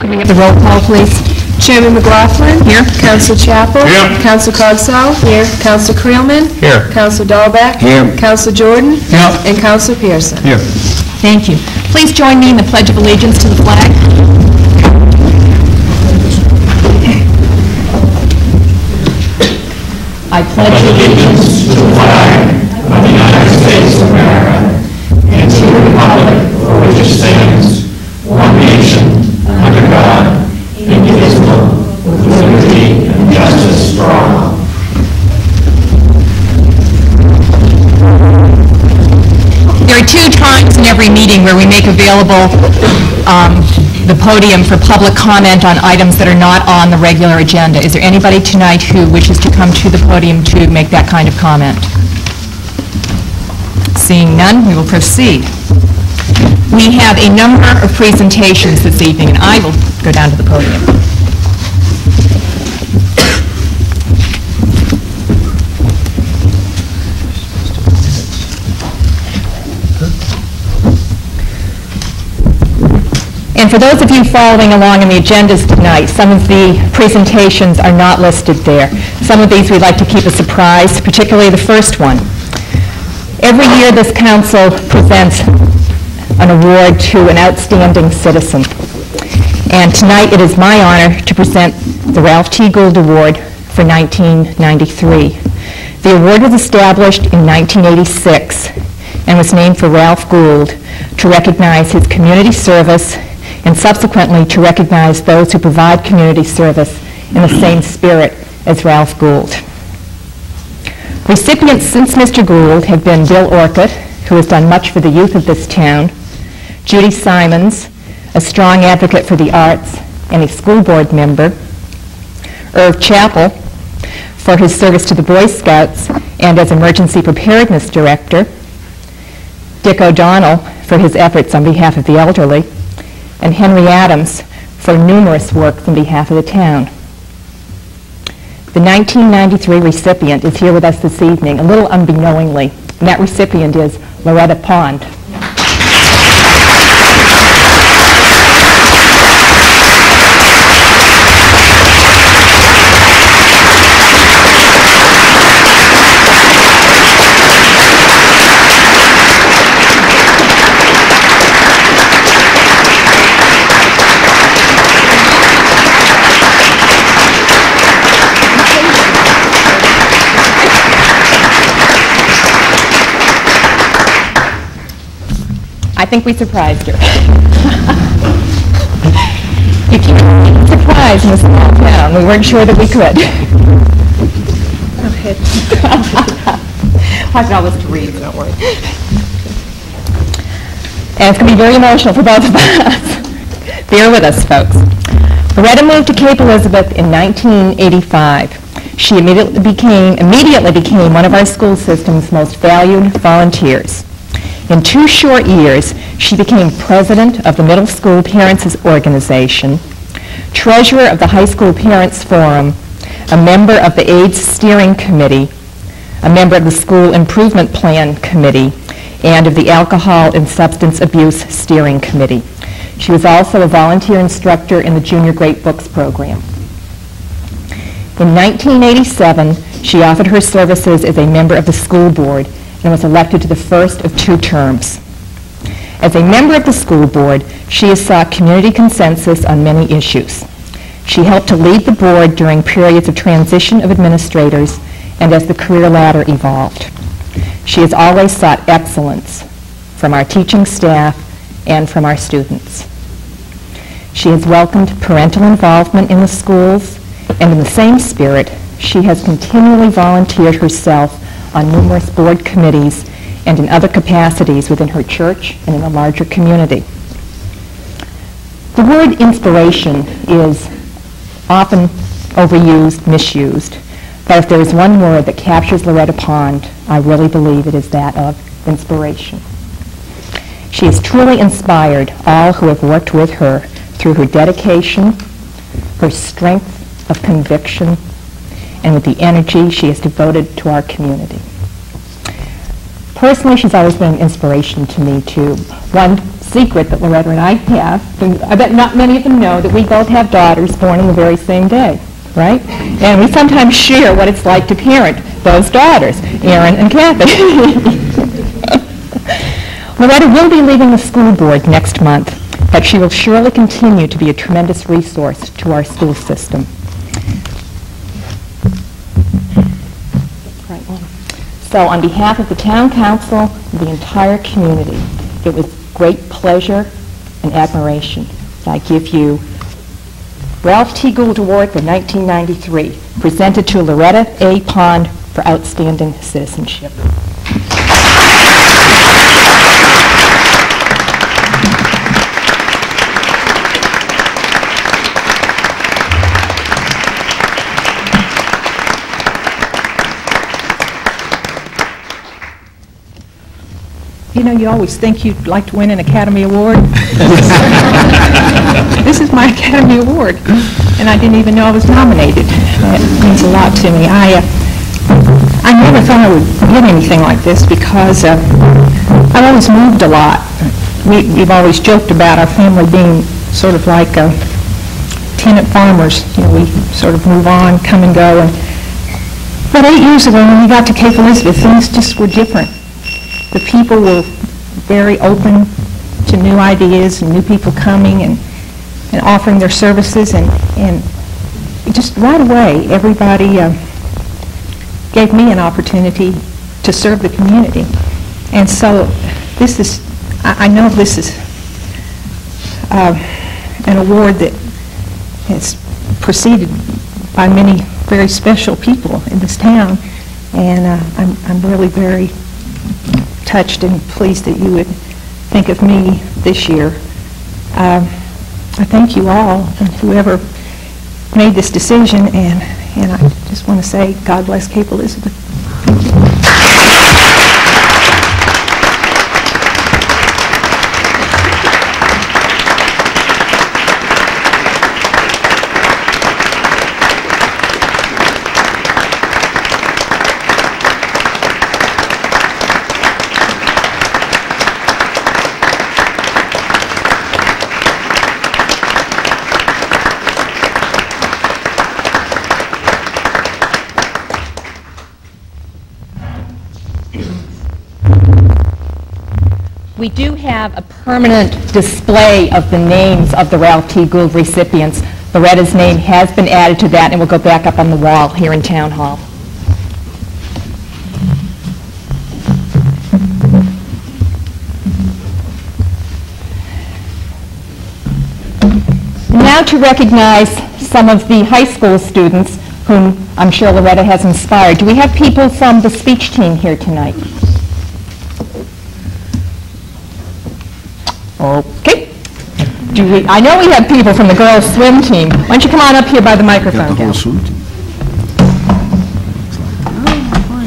Could we get the roll call, please? Chairman McLaughlin. Here. Counsel Chappell. Here. Counsel Cogswell. Here. Council Creelman. Here. Council Dahlbeck. Here. Council Jordan. Here. And Council Pearson. Here. Thank you. Please join me in the Pledge of Allegiance to the flag. I pledge allegiance There where we make available um, the podium for public comment on items that are not on the regular agenda. Is there anybody tonight who wishes to come to the podium to make that kind of comment? Seeing none, we will proceed. We have a number of presentations this evening, and I will go down to the podium. And for those of you following along in the agendas tonight, some of the presentations are not listed there. Some of these we'd like to keep a surprise, particularly the first one. Every year, this council presents an award to an outstanding citizen. And tonight, it is my honor to present the Ralph T. Gould Award for 1993. The award was established in 1986 and was named for Ralph Gould to recognize his community service and subsequently to recognize those who provide community service in the same spirit as Ralph Gould. Recipients since Mr. Gould have been Bill Orcutt, who has done much for the youth of this town, Judy Simons, a strong advocate for the arts and a school board member, Irv Chappell, for his service to the Boy Scouts and as Emergency Preparedness Director, Dick O'Donnell for his efforts on behalf of the elderly, and Henry Adams for numerous works on behalf of the town. The 1993 recipient is here with us this evening, a little unbeknowingly, and that recipient is Loretta Pond. Think we surprised her. If you were surprised in a small town, we weren't sure that we could. I've got all this to read, so don't worry. And it's going to be very emotional for both of us. Bear with us, folks. Loretta moved to Cape Elizabeth in 1985. She immediately became, immediately became one of our school system's most valued volunteers. In two short years, she became president of the Middle School Parents Organization, treasurer of the High School Parents Forum, a member of the AIDS Steering Committee, a member of the School Improvement Plan Committee, and of the Alcohol and Substance Abuse Steering Committee. She was also a volunteer instructor in the Junior Great Books program. In 1987, she offered her services as a member of the school board and was elected to the first of two terms. As a member of the school board, she has sought community consensus on many issues. She helped to lead the board during periods of transition of administrators and as the career ladder evolved. She has always sought excellence from our teaching staff and from our students. She has welcomed parental involvement in the schools, and in the same spirit, she has continually volunteered herself on numerous board committees and in other capacities within her church and in the larger community. The word inspiration is often overused, misused, but if there is one word that captures Loretta Pond, I really believe it is that of inspiration. She has truly inspired all who have worked with her through her dedication, her strength of conviction, and with the energy she has devoted to our community. Personally, she's always been an inspiration to me, too. One secret that Loretta and I have, and I bet not many of them know that we both have daughters born on the very same day, right? And we sometimes share what it's like to parent those daughters, Erin and Kathy. Loretta will be leaving the school board next month, but she will surely continue to be a tremendous resource to our school system. Right one. So on behalf of the town council and the entire community, it was great pleasure and admiration that I give you Ralph T. Gould Award for 1993, presented to Loretta A. Pond for outstanding citizenship. You know, you always think you'd like to win an Academy Award. This is my Academy Award, and I didn't even know I was nominated. That means a lot to me. I, uh, I never thought I would get anything like this because uh, I've always moved a lot. We- We've always joked about our family being sort of like uh, tenant farmers. You know, we sort of move on, come and go. And But eight years ago, when we got to Cape Elizabeth, things just were different the people were very open to new ideas and new people coming and, and offering their services and, and just right away, everybody uh, gave me an opportunity to serve the community. And so this is, I, I know this is uh, an award that is preceded by many very special people in this town, and uh, I'm, I'm really very touched and pleased that you would think of me this year. Um, I thank you all and whoever made this decision, and, and I just want to say, God bless Cape Elizabeth. Do have a permanent display of the names of the Ralph T. Gould recipients. Loretta's name has been added to that and will go back up on the wall here in Town Hall. Now to recognize some of the high school students whom I'm sure Loretta has inspired. Do we have people from the speech team here tonight? Okay. Do we, I know we have people from the girls' swim team. Why don't you come on up here by the microphone, Got the whole swim team.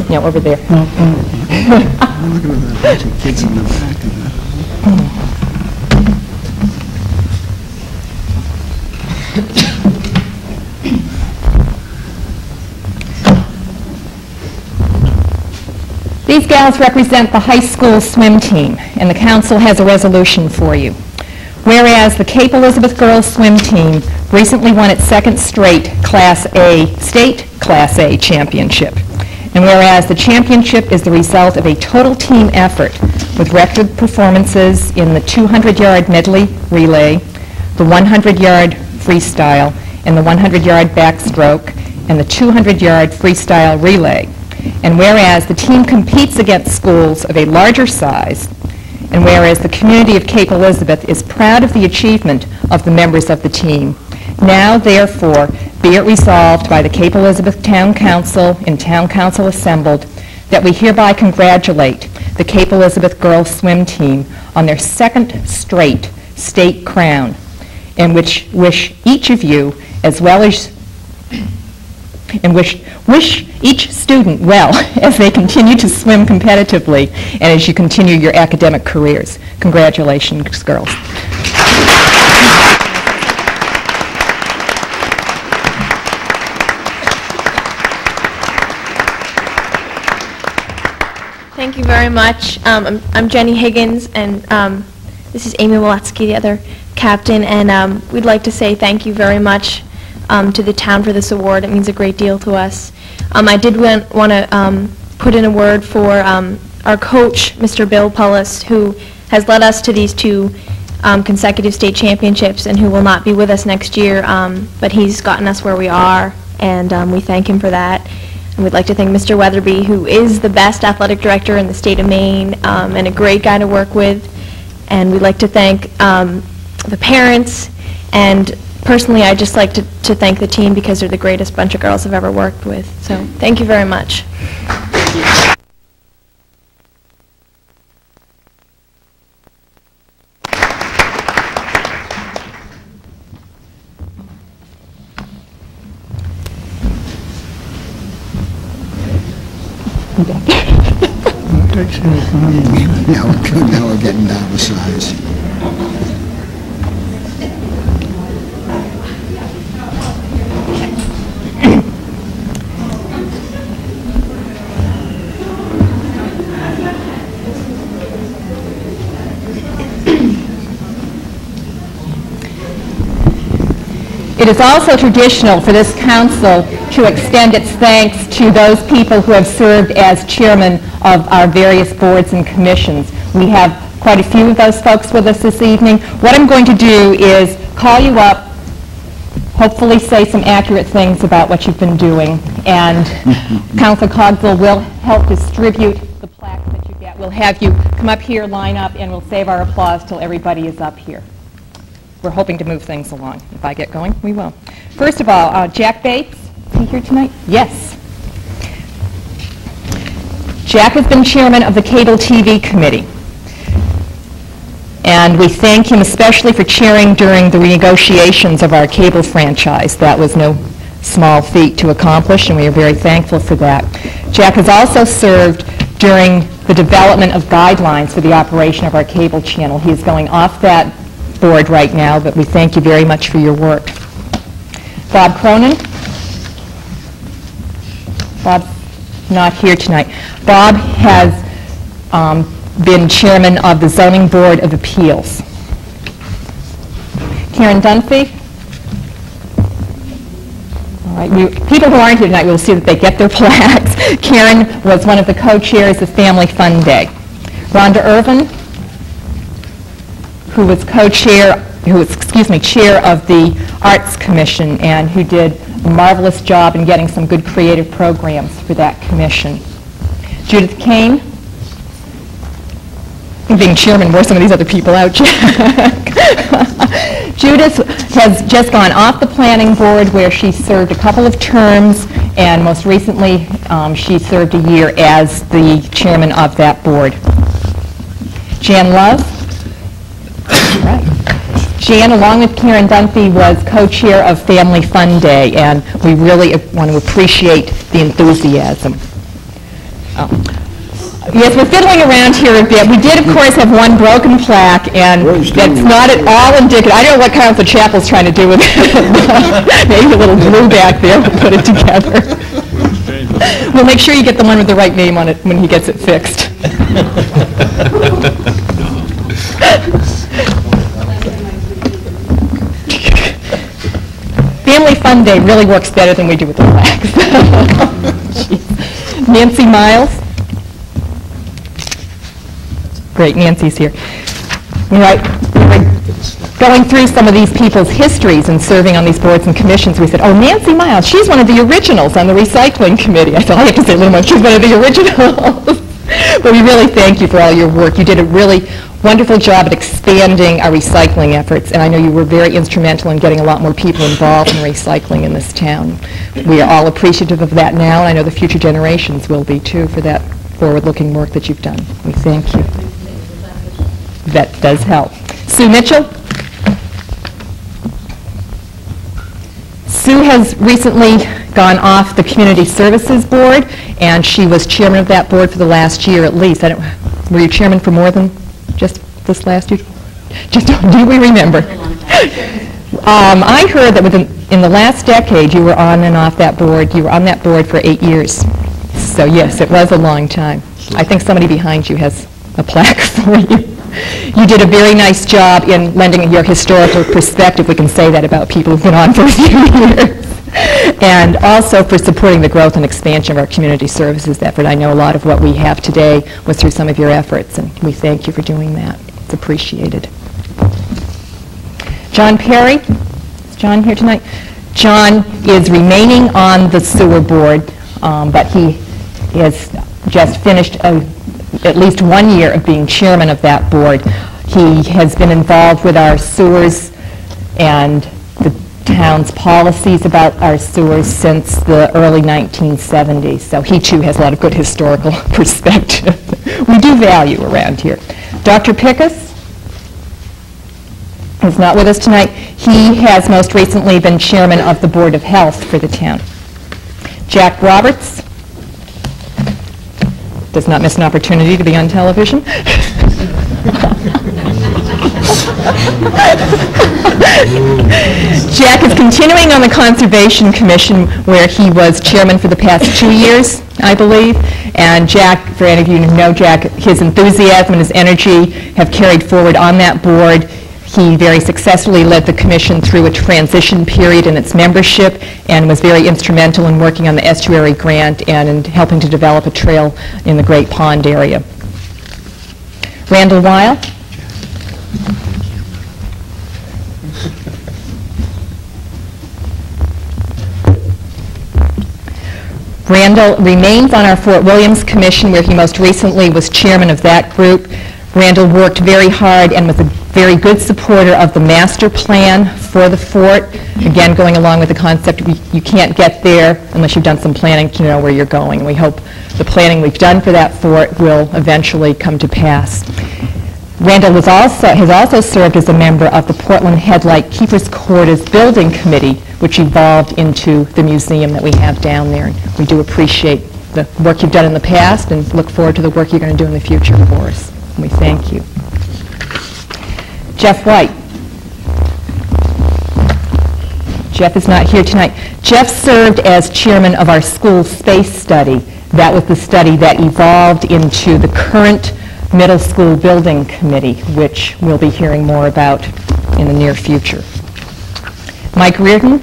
Yeah, over there. Look at that bunch of kids in the back of that. These gals represent the high school swim team, and the council has a resolution for you. Whereas the Cape Elizabeth Girls Swim Team recently won its second straight Class A, state Class A championship. And whereas the championship is the result of a total team effort with record performances in the 200-yard medley relay, the 100-yard freestyle, and the 100-yard backstroke, and the 200-yard freestyle relay. And whereas the team competes against schools of a larger size, and whereas the community of Cape Elizabeth is proud of the achievement of the members of the team, now therefore be it resolved by the Cape Elizabeth Town Council and Town Council assembled that we hereby congratulate the Cape Elizabeth Girls Swim Team on their second straight state crown, and which wish each of you, as well as and wish, wish each student well as they continue to swim competitively and as you continue your academic careers. Congratulations, girls. Thank you very much. Um, I'm- I'm Jenny Higgins, and um, This is Amy Wolatsky, the other captain, and um, we'd like to say thank you very much um, to the town for this award. It means a great deal to us. Um, I did want to put in a word for um, our coach, Mr. Bill Pullis, who has led us to these two um, consecutive state championships and who will not be with us next year, um, but he's gotten us where we are, and um, we thank him for that. And we'd like to thank Mr. Weatherby, who is the best athletic director in the state of Maine um, and a great guy to work with. And we'd like to thank um, the parents, and personally, I'd just like to to thank the team because they're the greatest bunch of girls I've ever worked with. So, thank you very much. Now we're now we're getting down to size. Is also traditional for this council to extend its thanks to those people who have served as chairman of our various boards and commissions. We have quite a few of those folks with us this evening. What I'm going to do is call you up, hopefully say some accurate things about what you've been doing, and Council Cogswell will help distribute the plaques that you get. We'll have you come up here, line up, and we'll save our applause till everybody is up here we're hoping to move things along. If I get going, we will. First of all, uh, Jack Bates, is he here tonight? Yes. Jack has been chairman of the Cable TV Committee. And we thank him especially for chairing during the renegotiations of our cable franchise. That was no small feat to accomplish, and we are very thankful for that. Jack has also served during the development of guidelines for the operation of our cable channel. He is going off that board right now, but we thank you very much for your work. Bob Cronin? Bob, not here tonight. Bob has um, been chairman of the Zoning Board of Appeals. Karen Dunphy? All right, people who aren't here tonight will see that they get their plaques. Karen was one of the co-chairs of Family Fun Day. Rhonda Irvin? Who was co-chair, who was, excuse me, chair of the Arts Commission and who did a marvelous job in getting some good creative programs for that commission. Judith Kane, being chairman wore some of these other people out. Judith has just gone off the planning board where she served a couple of terms and most recently um, she served a year as the chairman of that board. Jan Love, Right. Jan, along with Karen Dunphy, was co-chair of Family Fun Day, and we really want to appreciate the enthusiasm. Oh. Yes, we're fiddling around here a bit. We did, of course, have one broken plaque, and that's not at all indicative. I don't know what kind of Council Chappell's trying to do with it. Maybe a little glue back there will put it together. We'll make sure you get the one with the right name on it when he gets it fixed. Family Fun Day really works better than we do with the flags. Nancy Miles? Great, Nancy's here. We were going through some of these people's histories and serving on these boards and commissions. We said, oh, Nancy Miles, she's one of the originals on the recycling committee. I thought, I have to say a little more, she's one of the originals. But we really thank you for all your work. You did a really wonderful job at expanding our recycling efforts, and I know you were very instrumental in getting a lot more people involved in recycling in this town. We are all appreciative of that now, and I know the future generations will be too for that forward-looking work that you've done. We thank you. That does help. Sue Mitchell? Sue has recently gone off the Community Services Board, and she was chairman of that board for the last year at least. I don't, were you chairman for more than just this last year? Just, do we remember? Um, I heard that within, in the last decade, you were on and off that board. You were on that board for eight years. So yes, it was a long time. I think somebody behind you has a plaque for you. You did a very nice job in lending your historical perspective, we can say that about people who've been on for a few years, and also for supporting the growth and expansion of our community services effort. I know a lot of what we have today was through some of your efforts, and we thank you for doing that. It's appreciated. John Perry, is John here tonight? John is remaining on the sewer board, um, but he has just finished a- at least one year of being chairman of that board. He has been involved with our sewers and town's policies about our sewers since the early 1970s, so he too has a lot of good historical perspective. We do value around here. Dr. Pickus? is not with us tonight. He has most recently been chairman of the Board of Health for the town. Jack Roberts does not miss an opportunity to be on television. Jack is continuing on the Conservation Commission, where he was chairman for the past two years, I believe. And Jack, for any of you who know Jack, his enthusiasm and his energy have carried forward on that board. He very successfully led the commission through a transition period in its membership and was very instrumental in working on the estuary grant and in helping to develop a trail in the Great Pond area. Randall Weil? Randall remains on our Fort Williams Commission, where he most recently was chairman of that group. Randall worked very hard and was a very good supporter of the master plan for the fort. Again, going along with the concept, we- you can't get there unless you've done some planning to know where you're going. We hope the planning we've done for that fort will eventually come to pass. Randall also, has also served as a member of the Portland Head Light Keepers Quarters Building Committee, which evolved into the museum that we have down there. And We do appreciate the work you've done in the past and look forward to the work you're going to do in the future for us. We thank you. Jeff White. Jeff is not here tonight. Jeff served as chairman of our school space study. That was the study that evolved into the current middle school building committee, which we'll be hearing more about in the near future. Mike Reardon?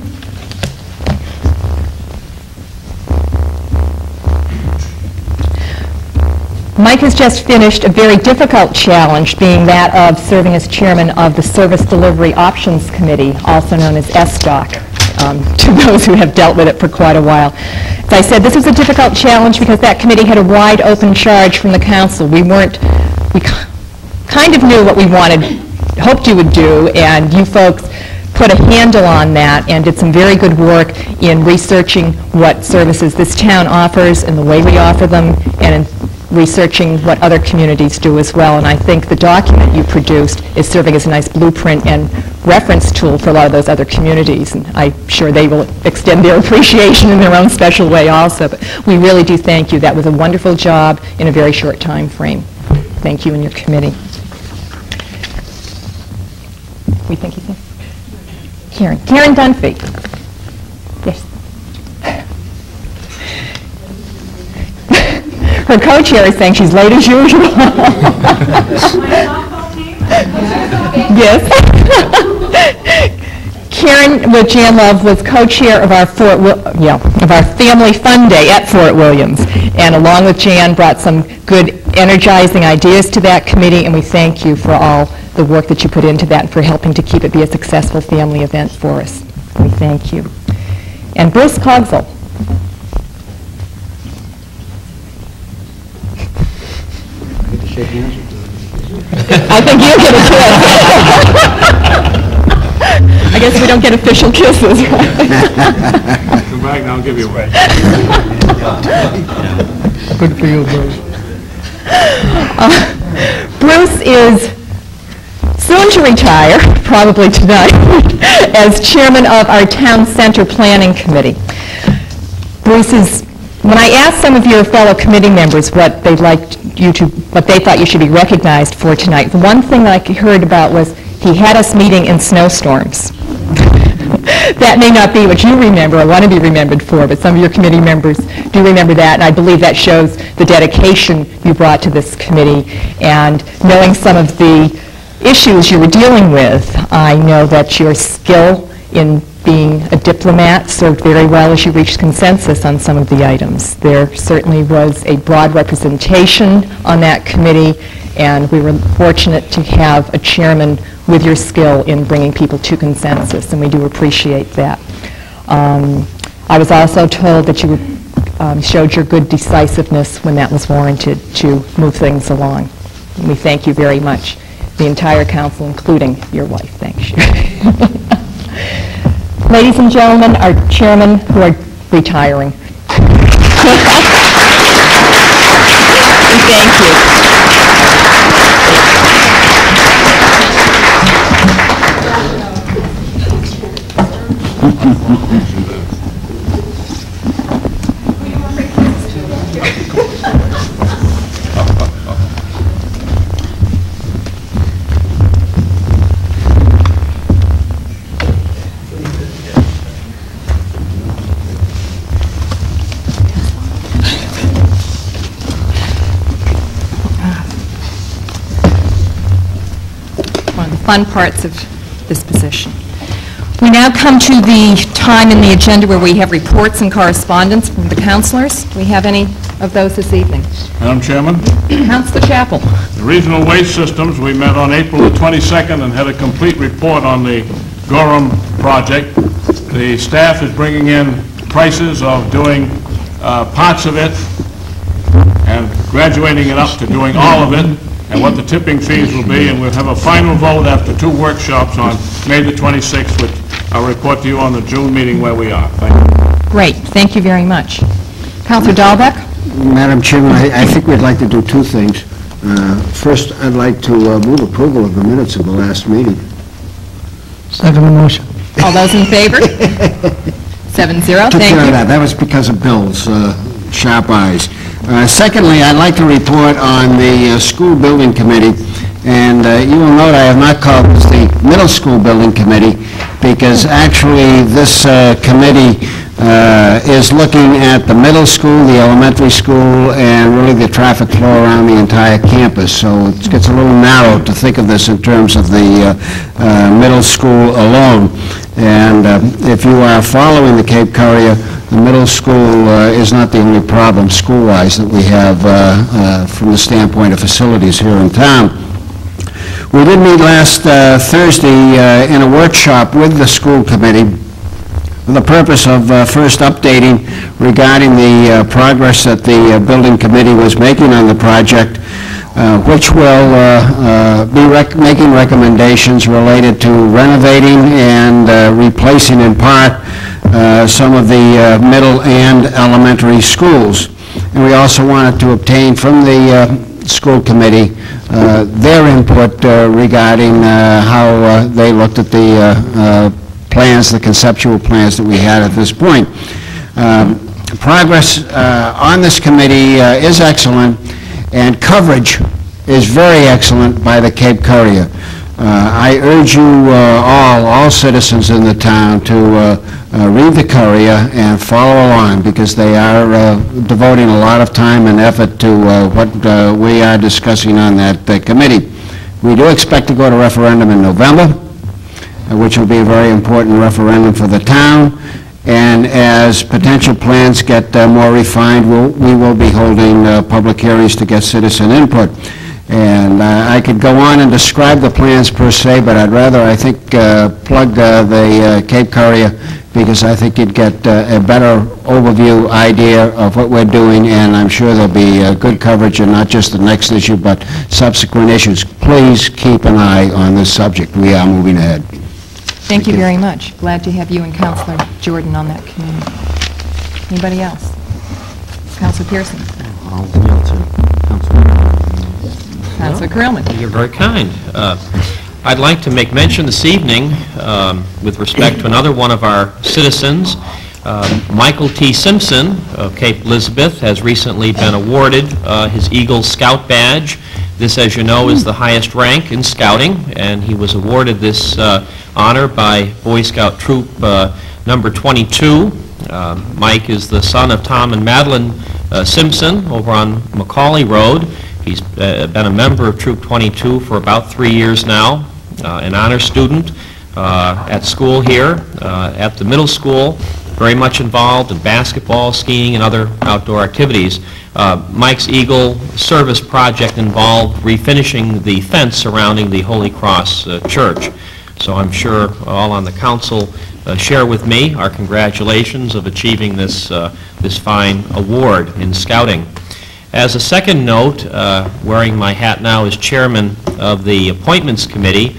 Mike has just finished a very difficult challenge, being that of serving as chairman of the Service Delivery Options Committee, also known as SDOC, um, to those who have dealt with it for quite a while. As I said, this was a difficult challenge because that committee had a wide open charge from the council. We weren't, we kind of knew what we wanted, hoped you would do, and you folks put a handle on that and did some very good work in researching what services this town offers and the way we offer them, and in researching what other communities do as well. And I think the document you produced is serving as a nice blueprint and reference tool for a lot of those other communities. And I'm sure they will extend their appreciation in their own special way also. But we really do thank you. That was a wonderful job in a very short time frame. Thank you and your committee. We thank you. Karen. Karen Dunphy. Yes. Her co-chair is saying she's late as usual. Yes. Karen with Jan Love was co-chair of our Fort, Wil- yeah, of our Family Fun Day at Fort Williams, and along with Jan, brought some good energizing ideas to that committee, and we thank you for all the work that you put into that and for helping to keep it be a successful family event for us. We thank you. And Bruce Cogswell. I think you get a kiss. I guess we don't get official kisses, right? Come back and I'll give you one. Good for you, Bruce. Uh, Bruce is soon to retire, probably tonight, as chairman of our Town Center Planning Committee. Bruce is, when I asked some of your fellow committee members what they'd like you to, what they thought you should be recognized for tonight, the one thing that I heard about was he had us meeting in snowstorms. That may not be what you remember or want to be remembered for, but some of your committee members do remember that, and I believe that shows the dedication you brought to this committee. And knowing some of the issues you were dealing with, I know that your skill in being a diplomat served very well as you reached consensus on some of the items. There certainly was a broad representation on that committee, and we were fortunate to have a chairman with your skill in bringing people to consensus, and we do appreciate that. Um, I was also told that you um, showed your good decisiveness when that was warranted to move things along. And we thank you very much, the entire council, including your wife. Thanks. Ladies and gentlemen, our chairman who are retiring. Thank you. Fun parts of this position. We now come to the time in the agenda where we have reports and correspondence from the counselors. Do we have any of those this evening? Madam Chairman, Counselor Chappell. the Regional Waste Systems, we met on April the 22nd and had a complete report on the Gorham project. The staff is bringing in prices of doing uh, parts of it and graduating it up to doing all of it, and what the tipping fees will be, and we'll have a final vote after two workshops on May the 26th, which I'll report to you on the June meeting where we are. Thank you. Great, thank you very much. Counselor Dahlbeck? Madam Chairman, I I think we'd like to do two things. Uh, First, I'd like to uh, move approval of the minutes of the last meeting. Second motion. All those in favor? Seven zero, Took thank care of that. That was because of Bill's uh, sharp eyes. Uh, Secondly, I'd like to report on the uh, school building committee, and uh, you will note I have not called this the middle school building committee, because actually this uh, committee uh, is looking at the middle school, the elementary school, and really the traffic flow around the entire campus. So it gets a little narrow to think of this in terms of the uh, uh, middle school alone. And uh, if you are following the Cape Courier, the middle school uh, is not the only problem school-wise that we have from the standpoint of facilities here in town. We did meet last uh, Thursday uh, in a workshop with the school committee for the purpose of uh, first updating regarding the uh, progress that the uh, building committee was making on the project, uh, which will be rec- making recommendations related to renovating and replacing in part some of the middle and elementary schools. And we also wanted to obtain from the school committee uh, their input uh, regarding uh, how they looked at the plans, the conceptual plans that we had at this point. Um, Progress on this committee is excellent, and coverage is very excellent by the Cape Courier. Uh, I urge you uh, all, all citizens in the town, to uh, read the Courier and follow along, because they are devoting a lot of time and effort to what we are discussing on that committee. We do expect to go to referendum in November, which will be a very important referendum for the town. And as potential plans get uh, more refined, we'll- we will be holding uh, public hearings to get citizen input. And uh, I could go on and describe the plans per se, but I'd rather, I think, uh, plug uh, the uh, Cape Courier, because I think you'd get uh, a better overview idea of what we're doing, and I'm sure there'll be uh, good coverage, and not just the next issue, but subsequent issues. Please keep an eye on this subject. We are moving ahead. Thank you very much. Glad to have you and Counselor Jordan on that committee. Anybody else? Counselor Pearson? Counselor Creelman? You're very kind. Uh, I'd like to make mention this evening, um, with respect to another one of our citizens, um, Michael T. Simpson of Cape Elizabeth has recently been awarded uh, his Eagle Scout Badge This, as you know, is the highest rank in scouting, and he was awarded this uh, honor by Boy Scout Troop uh, Number 22. Uh, Mike is the son of Tom and Madeline uh, Simpson over on Macaulay Road. He's uh, been a member of Troop 22 for about three years now, uh, an honor student uh, at school here, uh, at the middle school, very much involved in basketball, skiing, and other outdoor activities. Uh, Mike's Eagle Service Project involved refinishing the fence surrounding the Holy Cross uh, Church. So I'm sure all on the council uh, share with me our congratulations of achieving this, uh, this fine award in scouting. As a second note, uh, wearing my hat now as chairman of the Appointments Committee,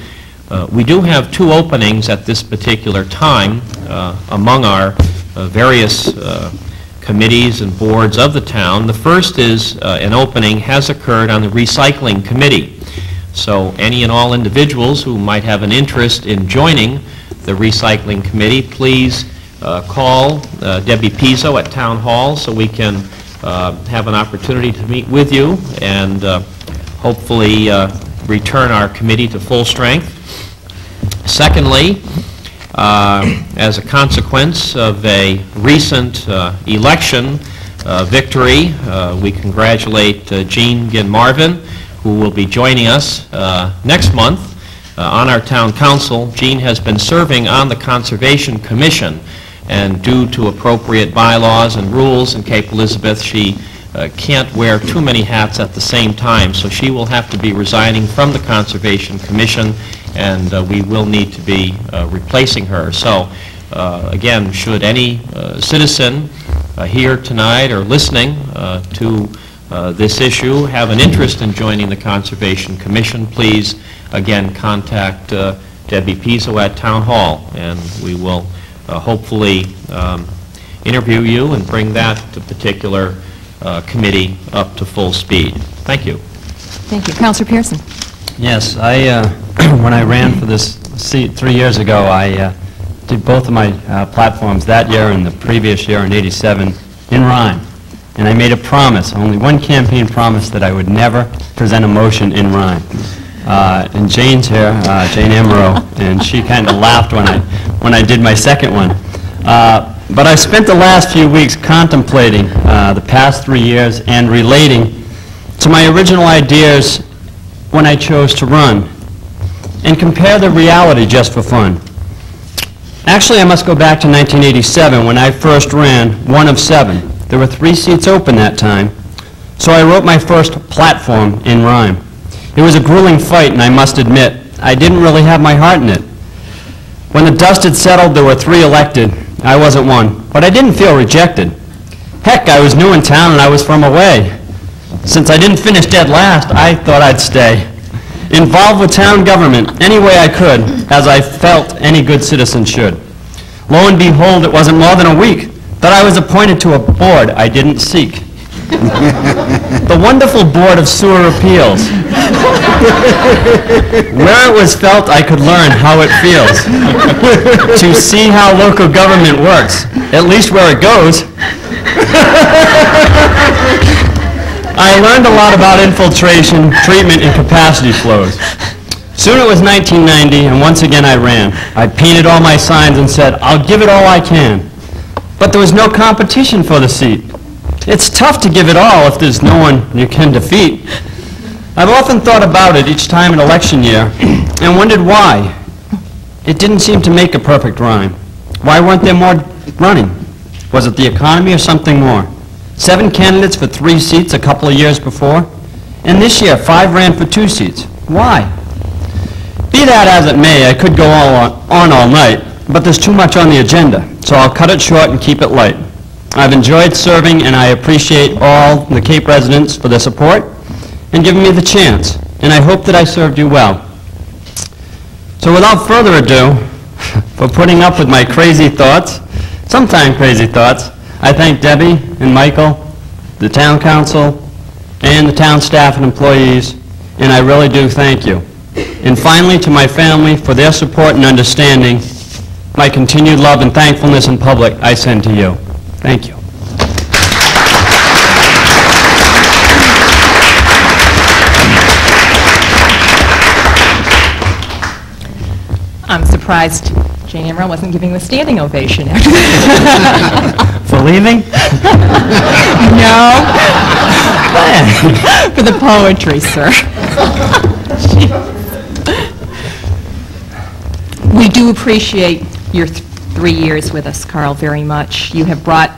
uh, we do have two openings at this particular time uh, among our uh, various uh, committees and boards of the town. The first is, an opening has occurred on the Recycling Committee. So any and all individuals who might have an interest in joining the Recycling Committee, please uh, call uh, Debbie Pizzo at Town Hall so we can have an opportunity to meet with you and uh, hopefully uh, return our committee to full strength. Secondly, uh, as a consequence of a recent uh, election uh, victory, uh, we congratulate uh, Jean Gin-Marvin, who will be joining us uh, next month uh, on our town council. Jean has been serving on the Conservation Commission, and due to appropriate bylaws and rules in Cape Elizabeth, she uh, can't wear too many hats at the same time, so she will have to be resigning from the Conservation Commission, and uh, we will need to be uh, replacing her. So, uh, again, should any uh, citizen uh, here tonight or listening to this issue have an interest in joining the Conservation Commission, please, again, contact Debbie Pizzo at Town Hall, and we will hopefully um, interview you and bring that particular uh, committee up to full speed. Thank you. Thank you. Counselor Pearson? Yes, I, uh, when I ran for this seat three years ago, I uh, did both of my uh, platforms that year and the previous year in 87 in rhyme. And I made a promise, only one campaign promise, that I would never present a motion in rhyme. Uh, And Jane's here, uh, Jane Amaro, and she kind of laughed when I, when I did my second one. Uh, But I spent the last few weeks contemplating uh, the past three years and relating to my original ideas when I chose to run, and compare the reality just for fun. Actually, I must go back to 1987, when I first ran, one of seven. There were three seats open that time, so I wrote my first platform in rhyme. It was a grueling fight, and I must admit, I didn't really have my heart in it. When the dust had settled, there were three elected. I wasn't one, but I didn't feel rejected. Heck, I was new in town and I was from away. Since I didn't finish dead last, I thought I'd stay. Involved with town government any way I could, as I felt any good citizen should. Lo and behold, it wasn't more than a week that I was appointed to a board I didn't seek. The wonderful Board of Sewer Appeals. Where it was felt I could learn how it feels. To see how local government works, at least where it goes. I learned a lot about infiltration, treatment, and capacity flows. Soon it was 1990, and once again I ran. I painted all my signs and said, "I'll give it all I can." But there was no competition for the seat. It's tough to give it all if there's no one you can defeat. I've often thought about it each time in election year and wondered why. It didn't seem to make a perfect rhyme. Why weren't there more running? Was it the economy or something more? Seven candidates for three seats a couple of years before, and this year, five ran for two seats. Why? Be that as it may, I could go all on, on all night, but there's too much on the agenda, so I'll cut it short and keep it light. I've enjoyed serving, and I appreciate all the Cape residents for their support and giving me the chance, and I hope that I served you well. So without further ado, for putting up with my crazy thoughts, sometimes crazy thoughts, I thank Debbie and Michael, the town council, and the town staff and employees, and I really do thank you. And finally, to my family, for their support and understanding, my continued love and thankfulness in public, I send to you. Thank you. I'm surprised Jane Emerald wasn't giving the standing ovation after that. For leaving? no. For the poetry, sir. we do appreciate your three years with us, Carl, very much. You have brought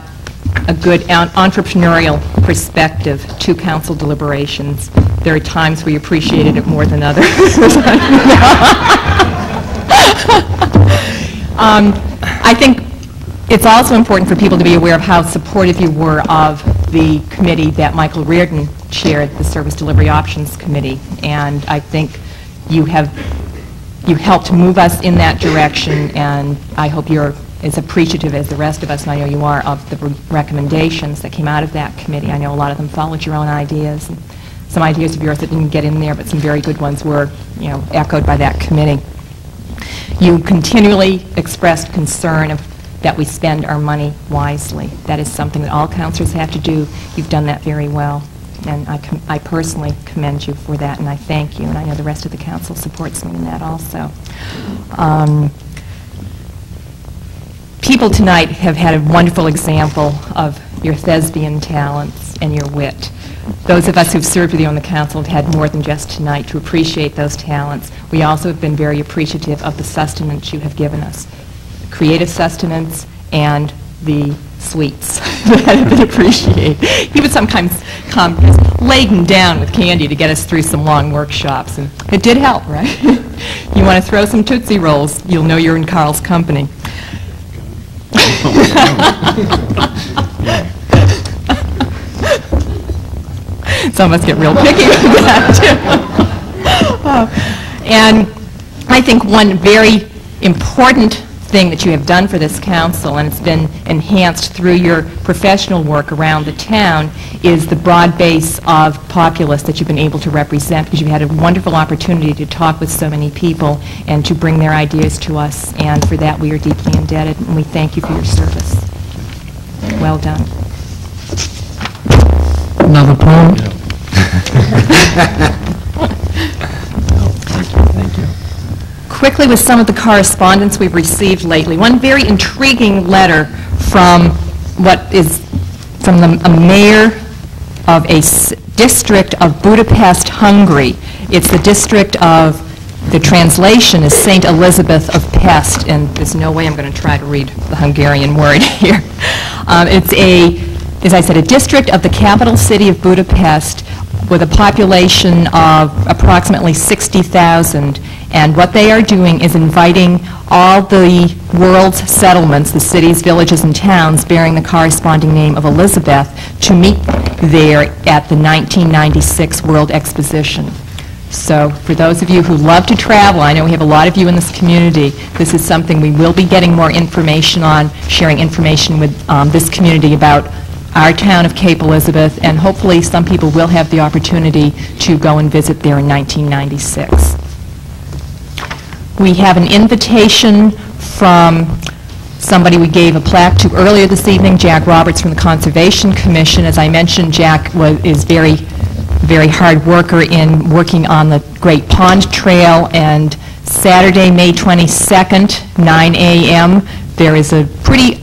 a good entrepreneurial perspective to council deliberations. There are times we appreciated it more than others. Um, I think it's also important for people to be aware of how supportive you were of the committee that Michael Reardon chaired, the Service Delivery Options Committee, and I think you have, you helped move us in that direction, and I hope you're as appreciative as the rest of us, and I know you are, of the recommendations that came out of that committee. I know a lot of them followed your own ideas, and some ideas of yours that didn't get in there, but some very good ones were, you know, echoed by that committee. You continually expressed concern of, that we spend our money wisely. That is something that all counselors have to do. You've done that very well, and I I personally commend you for that, and I thank you, and I know the rest of the council supports me in that also. Um, People tonight have had a wonderful example of your thespian talents and your wit. Those of us who've served with you on the council have had more than just tonight to appreciate those talents. We also have been very appreciative of the sustenance you have given us, creative sustenance and the sweets that have been appreciated. He would sometimes come laden down with candy to get us through some long workshops, and it did help, right? You want to throw some Tootsie Rolls, you'll know you're in Carl's company. Some of us get real picky with that, too. Oh. And I think one very important thing that you have done for this council, and it's been enhanced through your professional work around the town, is the broad base of populace that you've been able to represent, because you've had a wonderful opportunity to talk with so many people and to bring their ideas to us, and for that, we are deeply indebted, and we thank you for your service. Well done. Another poem? No, thank you, Thank you. Quickly with some of the correspondence we've received lately. One very intriguing letter from what is, from the, a mayor of a district of Budapest, Hungary. It's the district of, the translation is St. Elizabeth of Pest, and there's no way I'm going to try to read the Hungarian word here. Um, It's a, as I said, a district of the capital city of Budapest with a population of approximately 60,000, and what they are doing is inviting all the world's settlements, the cities, villages, and towns bearing the corresponding name of Elizabeth, to meet there at the 1996 World Exposition. So for those of you who love to travel, I know we have a lot of you in this community, this is something we will be getting more information on, sharing information with um, this community about our town of Cape Elizabeth, and hopefully some people will have the opportunity to go and visit there in 1996. We have an invitation from somebody we gave a plaque to earlier this evening, Jack Roberts from the Conservation Commission. As I mentioned, Jack wa- is very, very hard worker in working on the Great Pond Trail, and Saturday, May 22nd, 9 a.m., there is a pretty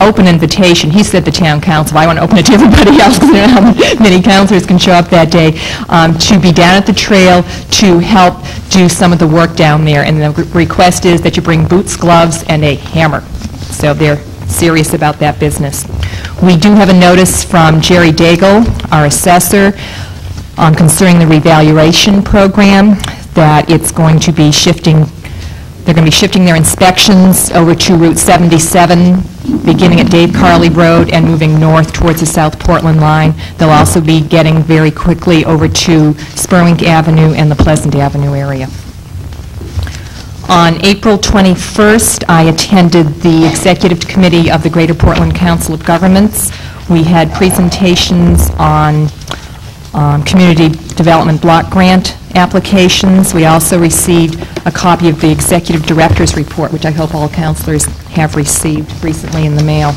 open invitation. He said the town council, I want to open it to everybody else, know how many councilors can show up that day, um, to be down at the trail to help do some of the work down there. And the re- request is that you bring boots, gloves, and a hammer. So they're serious about that business. We do have a notice from Jerry Daigle, our assessor, um, concerning the revaluation program, that it's going to be shifting they're going to be shifting their inspections over to Route 77, beginning at Dave Carley Road and moving north towards the South Portland line. They'll also be getting very quickly over to Spurwink Avenue and the Pleasant Avenue area. On April 21st, I attended the Executive Committee of the Greater Portland Council of Governments. We had presentations on um, community development block grant applications. We also received a copy of the Executive Director's Report, which I hope all counselors have received recently in the mail.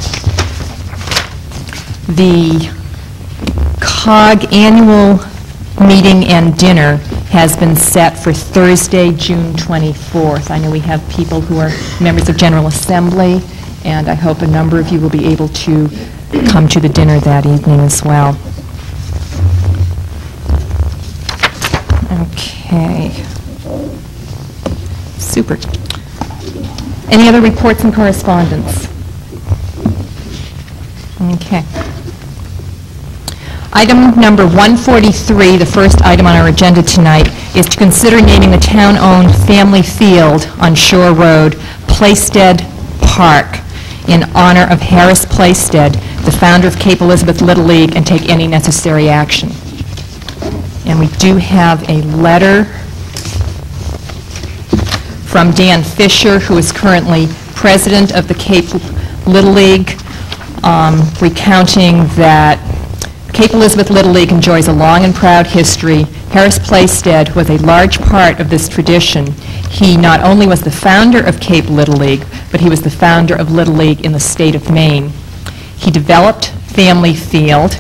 The COG annual meeting and dinner has been set for Thursday, June 24th. I know we have people who are members of General Assembly, and I hope a number of you will be able to come to the dinner that evening as well. Okay. Super. Any other reports and correspondence? Okay. Item number 143, the first item on our agenda tonight, is to consider naming the town-owned family field on Shore Road, Plaisted Park, in honor of Harris Plaisted, the founder of Cape Elizabeth Little League, and take any necessary action. And we do have a letter from Dan Fisher, who is currently president of the Cape Little League, um, recounting that Cape Elizabeth Little League enjoys a long and proud history. Harris Plaisted was a large part of this tradition. He not only was the founder of Cape Little League, but he was the founder of Little League in the state of Maine. He developed Family Field,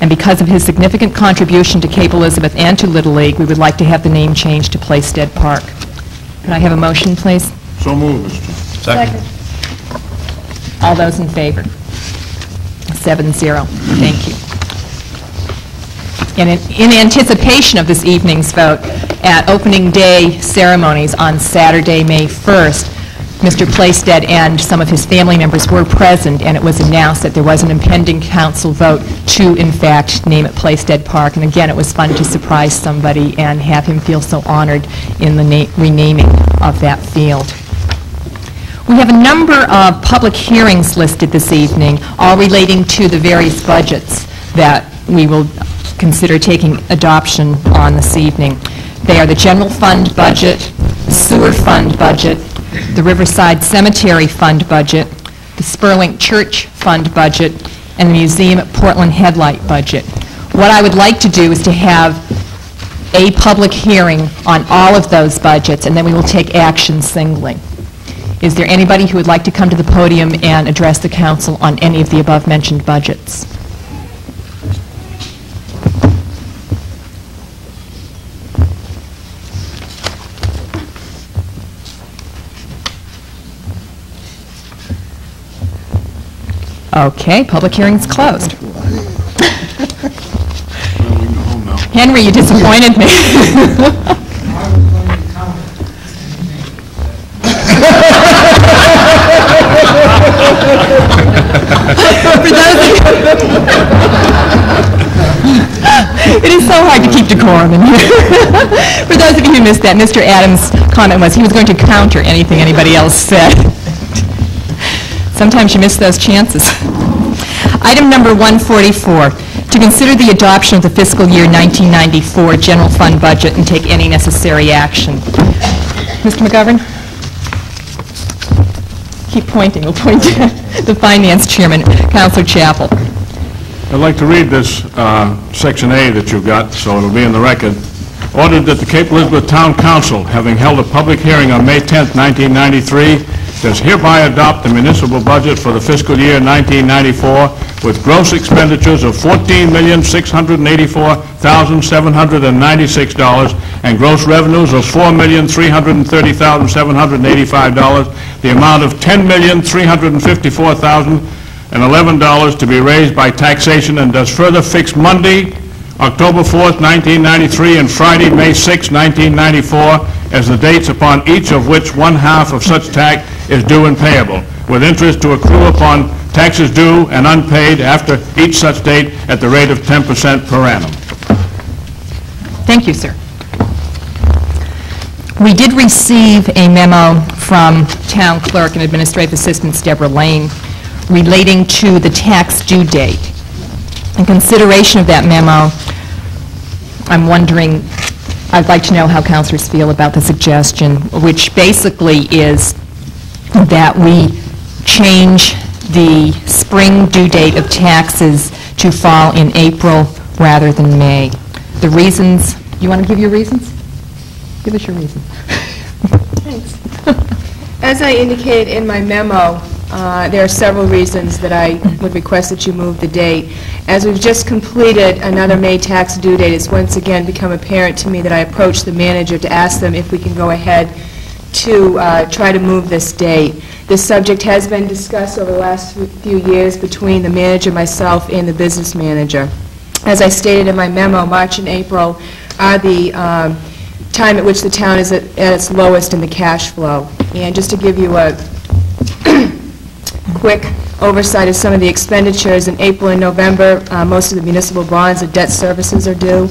and because of his significant contribution to Cape Elizabeth and to Little League, we would like to have the name changed to Plaisted Park. Could I have a motion, please? So moved, Mr. Second. All those in favor? Seven zero. Thank you. And in in anticipation of this evening's vote, at opening day ceremonies on Saturday, May 1st, Mr. Plaisted and some of his family members were present, and it was announced that there was an impending council vote to, in fact, name it Plaisted Park. And again, it was fun to surprise somebody and have him feel so honored in the renaming of that field. We have a number of public hearings listed this evening, all relating to the various budgets that we will consider taking adoption on this evening. They are the general fund budget, sewer fund budget, the Riverside Cemetery fund budget, the Spurwink Church fund budget, and the Museum at Portland Head Light budget. What I would like to do is to have a public hearing on all of those budgets, and then we will take action singly. Is there anybody who would like to come to the podium and address the council on any of the above-mentioned budgets? Okay, public hearing's closed. Henry, you disappointed me. It is so hard to keep decorum in here. For those of you who missed that, Mr. Adams' comment was he was going to counter anything anybody else said. Sometimes you miss those chances. Item number 144, to consider the adoption of the fiscal year 1994 general fund budget and take any necessary action. Mr. McGovern? Keep pointing, we'll point to the finance chairman, Counselor Chappell. I'd like to read this, uh, Section A that you've got, so it'll be in the record. Ordered that the Cape Elizabeth Town Council, having held a public hearing on May 10, 1993, does hereby adopt the municipal budget for the fiscal year 1994 with gross expenditures of $14,684,796 and gross revenues of $4,330,785, the amount of $10,354,000 and $11 to be raised by taxation and does further fix Monday, October 4th, 1993, and Friday, May 6, 1994, as the dates upon each of which one-half of such tax is due and payable, with interest to accrue upon taxes due and unpaid after each such date at the rate of 10% per annum. Thank you, sir. We did receive a memo from Town Clerk and Administrative Assistant Deborah Lane relating to the tax due date. In consideration of that memo, I'm wondering, I'd like to know how councilors feel about the suggestion, which basically is that we change the spring due date of taxes to fall in April rather than May. The reasons, you want to give your reasons? Give us your reasons. Thanks. As I indicated in my memo, Uh, There are several reasons that I would request that you move the date. As we've just completed another May tax due date, it's once again become apparent to me that I approach the manager to ask them if we can go ahead to uh, try to move this date. This subject has been discussed over the last few years between the manager, myself, and the business manager. As I stated in my memo, March and April are the um, time at which the town is at at its lowest in the cash flow. And just to give you a quick oversight of some of the expenditures, in April and November, uh, most of the municipal bonds and debt services are due.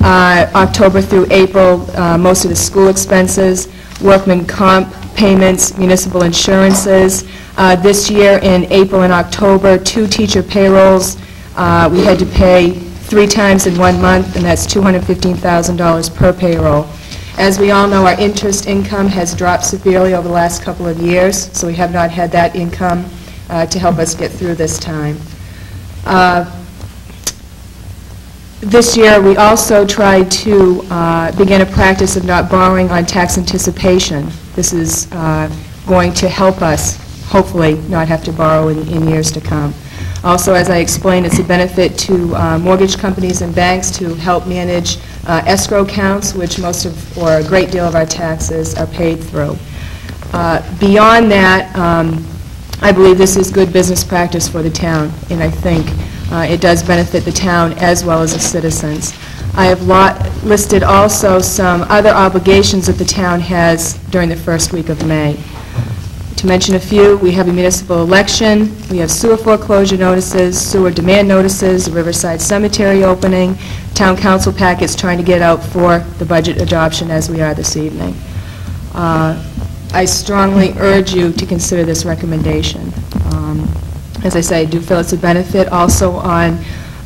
Uh, October through April, uh, most of the school expenses, workman comp payments, municipal insurances. Uh, This year, in April and October, two teacher payrolls, uh, we had to pay three times in one month, and that's $215,000 per payroll. As we all know, our interest income has dropped severely over the last couple of years, so we have not had that income uh, to help us get through this time. Uh, This year, we also tried to uh, begin a practice of not borrowing on tax anticipation. This is uh, going to help us, hopefully, not have to borrow in in years to come. Also, as I explained, it's a benefit to uh, mortgage companies and banks to help manage uh, escrow accounts, which most of, or a great deal of our taxes are paid through. Uh, Beyond that, um, I believe this is good business practice for the town, and I think uh, it does benefit the town as well as the citizens. I have listed also some other obligations that the town has during the first week of May. To mention a few, we have a municipal election, we have sewer foreclosure notices, sewer demand notices, Riverside Cemetery opening, town council packets trying to get out for the budget adoption as we are this evening. Uh, I strongly urge you to consider this recommendation. Um, As I say, I do feel it's a benefit also on,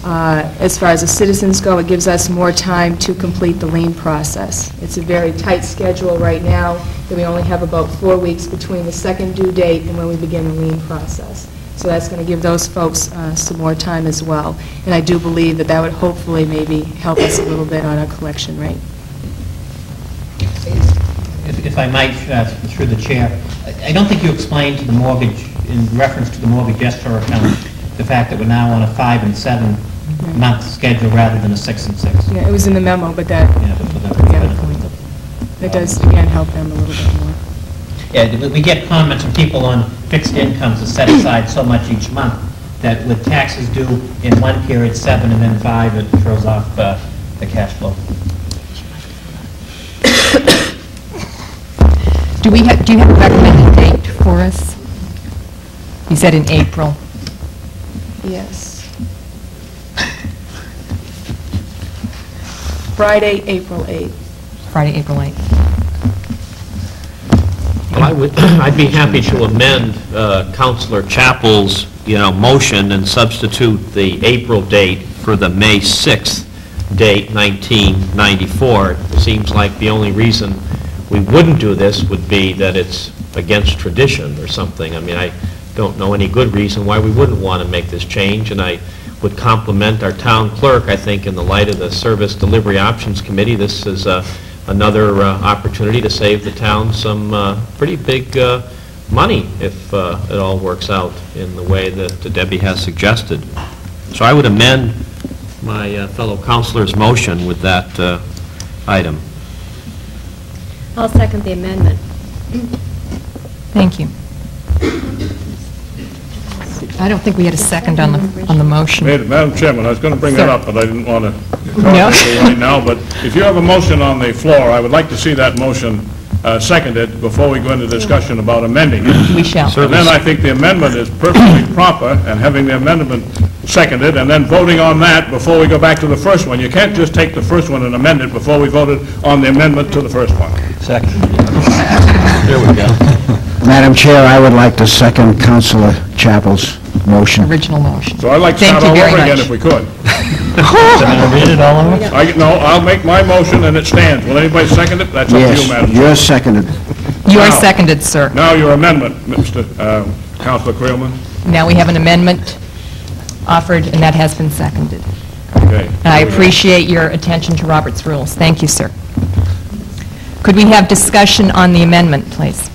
uh, as far as the citizens go, it gives us more time to complete the lien process. It's a very tight schedule right now, that we only have about four weeks between the second due date and when we begin the lien process. So that's going to give those folks uh, some more time as well. And I do believe that that would hopefully maybe help us a little bit on our collection rate. If if I might, uh, through the chair, I I don't think you explained to the mortgage, in reference to the mortgage escrow account, the fact that we're now on a five and seven month schedule rather than a six and six. Yeah, it was in the memo, but that, Yeah, but that does, again, help them a little bit more. Yeah, we- we get comments from people on fixed incomes to set aside so much each month, that with taxes due in one period, seven, and then five, it throws off uh, the cash flow. Do we have, do you have a recommended date for us? You said in April. Yes. Friday, April 8th. Friday, April 8th. Well, I would, I'd be happy to amend uh, Counselor Chappell's, you know, motion and substitute the April date for the May 6th date, 1994. It seems like the only reason we wouldn't do this would be that it's against tradition or something. I mean, I don't know any good reason why we wouldn't want to make this change, and I would compliment our town clerk, I think, in the light of the Service Delivery Options Committee. This is uh, another uh, opportunity to save the town some uh, pretty big uh, money if uh, it all works out in the way that Debbie has suggested. So I would amend my uh, fellow counselor's motion with that uh, item. I'll second the amendment. Thank you. I don't think we had a second on the, on the motion. Madam Madam Chairman, I was going to bring that Sir. up, but I didn't want to No. talk it right now, but if you have a motion on the floor, I would like to see that motion uh, seconded before we go into discussion about amending it. We shall. And then I think the amendment is perfectly proper, and having the amendment seconded, and then voting on that before we go back to the first one. You can't just take the first one and amend it before we voted on the amendment to the first one. Second. There we go. Madam Chair, I would like to second Councilor Chappell's motion. Original motion. So I'd like to Thank start you all very over again much. if we could. Can I read it all over? I, no, I'll make my motion and it stands. Will anybody second it? That's up to you, Madam Yes, Chair. you're seconded. You are Now. seconded, sir. Now your amendment, Mr. uh, Councilor Creelman. Now we have an amendment offered, and that has been seconded. Okay. And I appreciate your attention to Robert's rules. Thank you, sir. Could we have discussion on the amendment, please?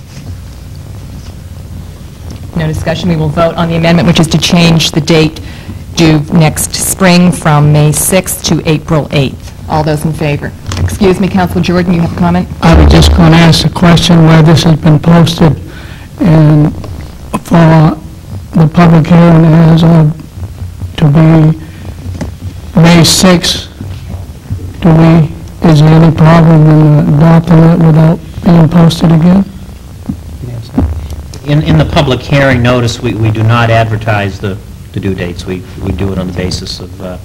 No discussion. We will vote on the amendment, which is to change the date due next spring from May 6th to April 8th. All those in favor? Excuse me, Councilor Jordan, you have a comment? I was just going to ask a question where this has been posted and for the public hearing as of to be May 6th. Do we, is there any problem in adopting it without being posted again? In, in the public hearing notice, we, we do not advertise the, the due dates. We, we do it on the basis of uh,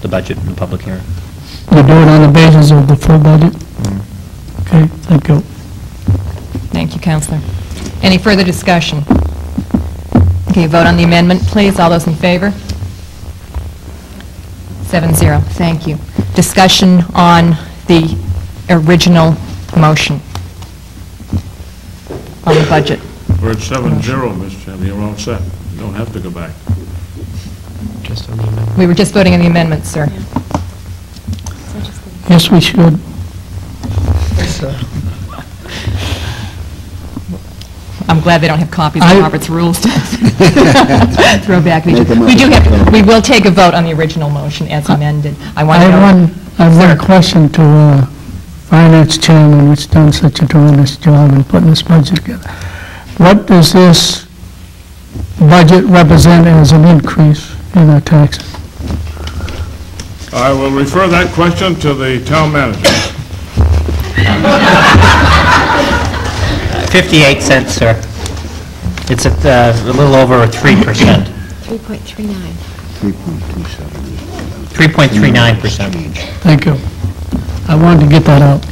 the budget in the public hearing. You do it on the basis of the full budget? Okay, thank you. Thank you, Counselor. Any further discussion? Okay, vote on the amendment, please. All those in favor? Seven zero. Thank you. Discussion on the original motion on the budget. We're at seven zero, Mr. Chairman, you're all set. You don't have to go back. Just on the amendment. We were just voting on the amendment, sir. Yes, we should. I'm glad they don't have copies I- of Robert's rules to throw back. We do we do have, we will take a vote on the original motion as amended. I I want to know... have one, I have one question to uh, Finance Chairman, which done such a tremendous job in putting this budget together. What does this budget represent as an increase in our taxes? I will refer that question to the town manager. 58 cents, sir. It's at uh, a little over 3%, 3.39. 3.27 3.39%. Thank you. I wanted to get that out.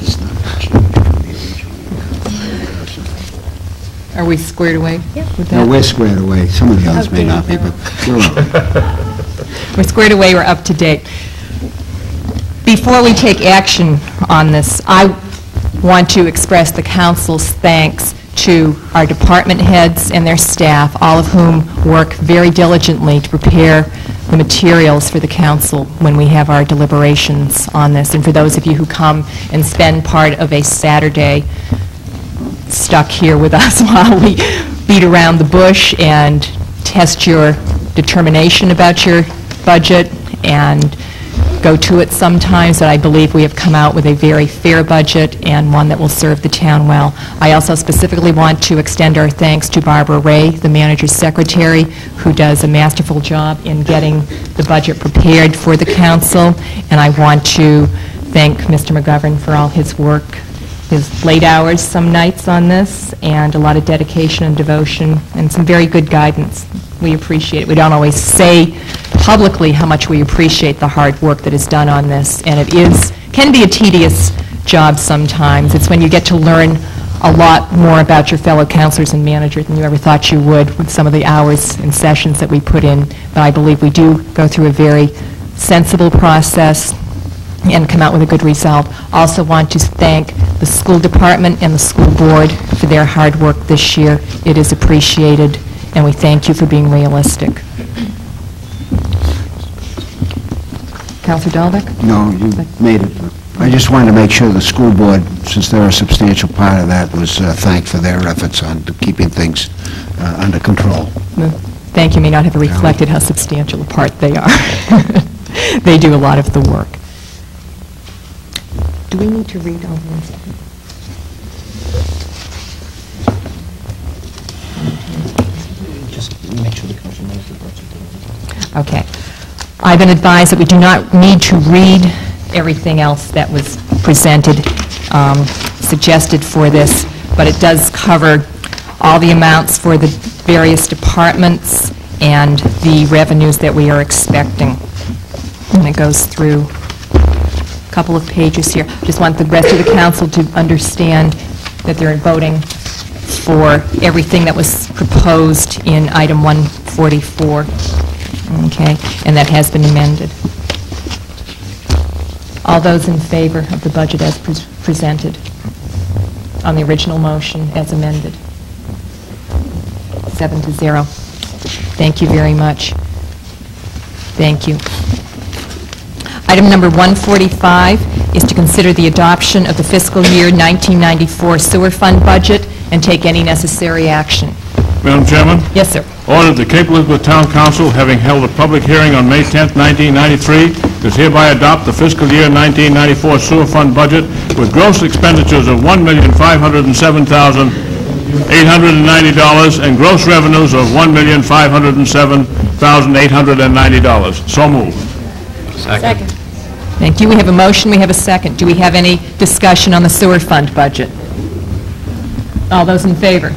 Are we squared away with No, that? we're squared away. Some of the others may not be, but we're all right. We're squared away, we're up to date. Before we take action on this, I want to express the council's thanks to our department heads and their staff, all of whom work very diligently to prepare the materials for the council when we have our deliberations on this. And for those of you who come and spend part of a Saturday stuck here with us while we beat around the bush and test your determination about your budget and go to it sometimes, but I believe we have come out with a very fair budget and one that will serve the town well. I also specifically want to extend our thanks to Barbara Ray, the manager's secretary, who does a masterful job in getting the budget prepared for the council, and I want to thank Mr. McGovern for all his work his late hours some nights on this, and a lot of dedication and devotion, and some very good guidance. We appreciate it. We don't always say publicly how much we appreciate the hard work that is done on this, and it is, can be a tedious job sometimes. It's when you get to learn a lot more about your fellow counselors and managers than you ever thought you would with some of the hours and sessions that we put in. But I believe we do go through a very sensible process, and come out with a good result. Also want to thank the school department and the school board for their hard work this year. It is appreciated, and we thank you for being realistic. Counselor Dahlbeck? No, you made it. I just wanted to make sure the school board, since they're a substantial part of that, was uh, thanked for their efforts on keeping things uh, under control. Thank you may not have reflected how substantial a part they are. They do a lot of the work. Do we need to read all the rest of it? Just make sure the council knows the budget. Okay. I've been advised that we do not need to read everything else that was presented, um, suggested for this, but it does cover all the amounts for the various departments and the revenues that we are expecting. And it goes through couple of pages here. Just want the rest of the council to understand that they're voting for everything that was proposed in item 144. Okay, and that has been amended. All those in favor of the budget as pres- presented on the original motion as amended? Seven to zero. Thank you very much. Thank you. Item number 145 is to consider the adoption of the fiscal year 1994 sewer fund budget and take any necessary action. Madam Chairman, Yes, sir. ordered the Cape Elizabeth Town Council, having held a public hearing on May 10, 1993, does hereby adopt the fiscal year 1994 sewer fund budget with gross expenditures of $1,507,890 and gross revenues of $1,507,890. So moved. Second. Thank you. We have a motion, we have a second. Do we have any discussion on the sewer fund budget? All those in favor?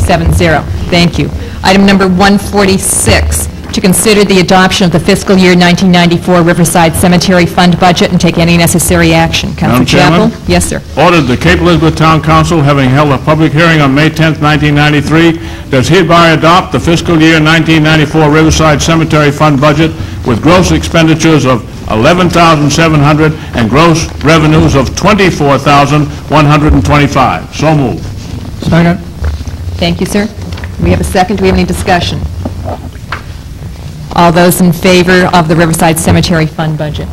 Seven zero. Thank you. Item number 146, to consider the adoption of the fiscal year 1994 Riverside Cemetery Fund budget and take any necessary action. Counselor Madam Chairman? Chappell? Yes, sir. Ordered the Cape Elizabeth Town Council, having held a public hearing on May 10, 1993, does hereby adopt the fiscal year 1994 Riverside Cemetery Fund budget with gross expenditures of 11,700 and gross revenues of 24,125. So moved. Second. Thank you, sir. We have a second. Do we have any discussion? All those in favor of the Riverside Cemetery Fund budget?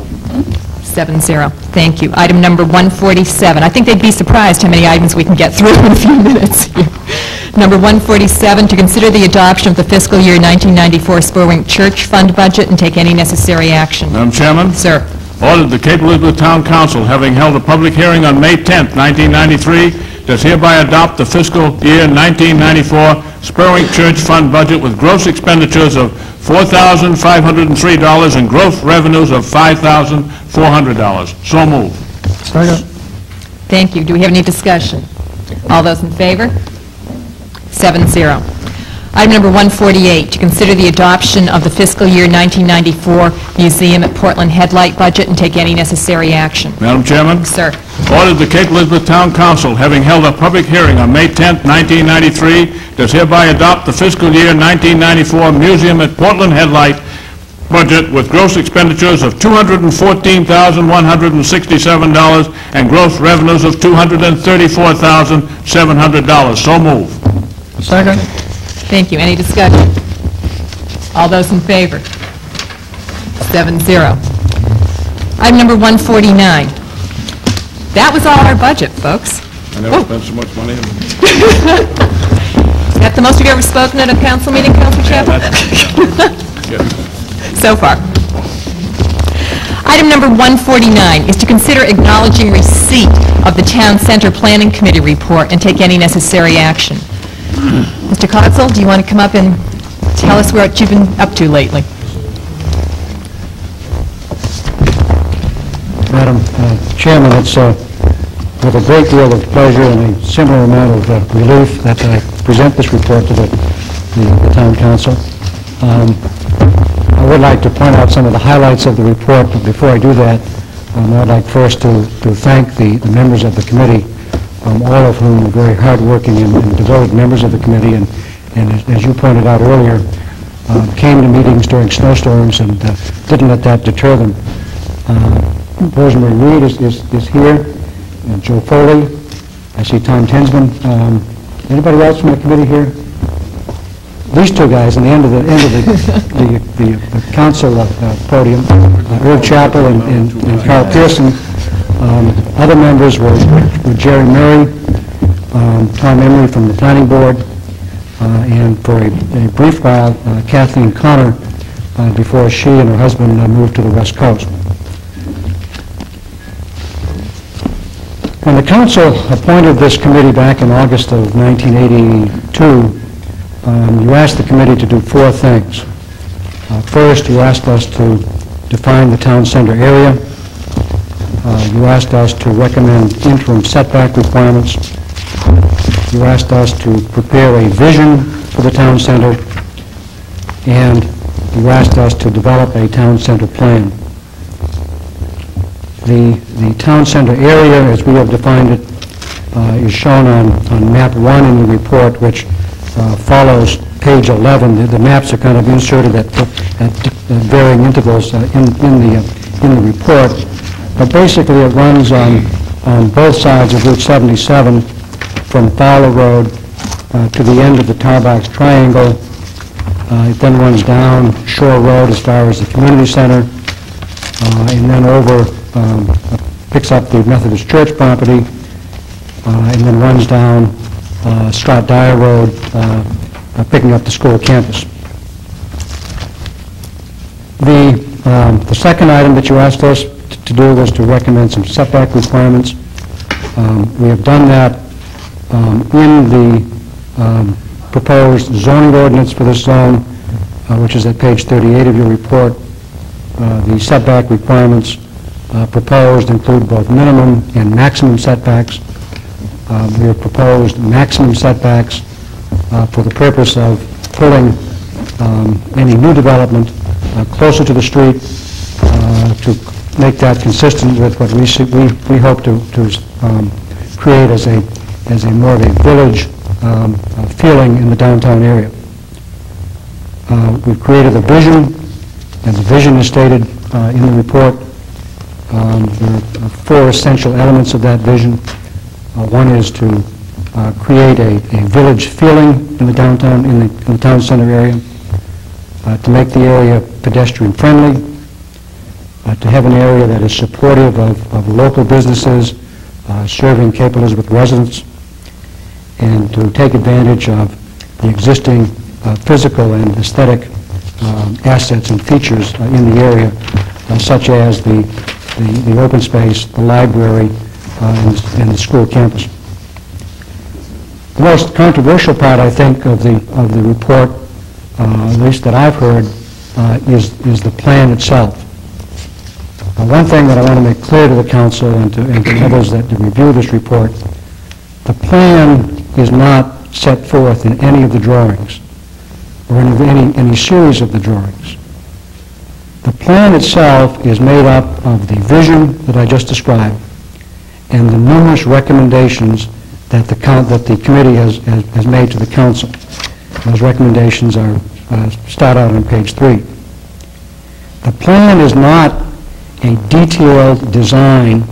Seven zero. Thank you. Item number 147. I think they'd be surprised how many items we can get through in a few minutes. Number 147, to consider the adoption of the fiscal year 1994 Spurwink Church Fund budget and take any necessary action. Madam Chairman? Sir. Ordered the Cape Elizabeth Town Council, having held a public hearing on May 10, 1993, does hereby adopt the fiscal year 1994 Spurwink Church Fund budget with gross expenditures of $4,503 and gross revenues of $5,400. So moved. Second. Thank you. Do we have any discussion? All those in favor? Seven zero. Item number 148, to consider the adoption of the fiscal year 1994 Museum at Portland Head Light budget and take any necessary action. Madam Chairman? Sir. Ordered the Cape Elizabeth Town Council, having held a public hearing on May 10, 1993, does hereby adopt the fiscal year 1994 Museum at Portland Head Light budget with gross expenditures of $214,167 and gross revenues of $234,700. So moved. Second. Thank you. Any discussion? All those in favor? Seven zero. Item number 149. That was all our budget, folks. I never oh. spent so much money. Is that the most you've ever spoken at a council meeting, Counselor Chappell? So far. Item number 149 is to consider acknowledging receipt of the Town Center Planning Committee report and take any necessary action. Mr. Kotzel, do you want to come up and tell us what you've been up to lately? Madam uh, Chairman, it's uh, with a great deal of pleasure and a similar amount of uh, relief that I present this report to the the- the Town Council. Um, I would like to point out some of the highlights of the report, but before I do that, um, I'd like first to to thank the the members of the committee, um, all of whom are very hardworking and and devoted members of the committee, and and as- as you pointed out earlier, uh, came to meetings during snowstorms and uh, didn't let that deter them. Uh, Rosemary Reed is, is, is here, and Joe Foley, I see Tom Tinsman. Um, Anybody else from the committee here? These two guys on the end of the, end of the, the, the the council uh, uh, podium, uh, Irv Chappell and, and and Carl Pearson. Um, Other members were, were Jerry Murray, um, Tom Emery from the planning board, uh, and for a, a brief while uh, Kathleen Connor, uh, before she and her husband uh, moved to the west coast. When the council appointed this committee back in August of 1982, um, you asked the committee to do four things. Uh, First, you asked us to define the town center area. Uh, You asked us to recommend interim setback requirements. You asked us to prepare a vision for the town center, and you asked us to develop a town center plan. The, the town center area, as we have defined it, uh, is shown on, on map one in the report, which uh, follows page 11. The- The maps are kind of inserted at, at varying intervals uh, in, in the, uh, in the report. But basically, it runs on, on both sides of Route 77 from Fowler Road uh, to the end of the Tarbox Triangle. Uh, It then runs down Shore Road as far as the community center, uh, and then over, um, picks up the Methodist Church property, uh, and then runs down uh, Scott Dyer Road, uh, picking up the school campus. The, um, the second item that you asked us to do was to recommend some setback requirements. Um, We have done that um, in the um, proposed zoning ordinance for this zone, uh, which is at page 38 of your report. Uh, The setback requirements uh, proposed include both minimum and maximum setbacks. Uh, We have proposed maximum setbacks uh, for the purpose of pulling um, any new development uh, closer to the street uh, to make that consistent with what we we we hope to to um, create as a as a more of a village um, uh, feeling in the downtown area. Uh, We've created a vision, and the vision is stated uh, in the report. Um, There are four essential elements of that vision. Uh, One is to uh, create a a village feeling in the downtown, in the in the town center area, uh, to make the area pedestrian-friendly, uh, to have an area that is supportive of of local businesses uh, serving Cape Elizabeth residents, and to take advantage of the existing uh, physical and aesthetic um, assets and features uh, in the area, uh, such as the the the open space, the library, uh, and and the school campus. The most controversial part, I think, of the of the report, at least that I've heard, is is the plan itself. One thing that I want to make clear to the council and to and to others that review this report, the plan is not set forth in any of the drawings, or in any, any series of the drawings. The plan itself is made up of the vision that I just described, and the numerous recommendations that the, that the committee has, has has made to the council. Those recommendations are, uh, start out on page three. The plan is not a detailed design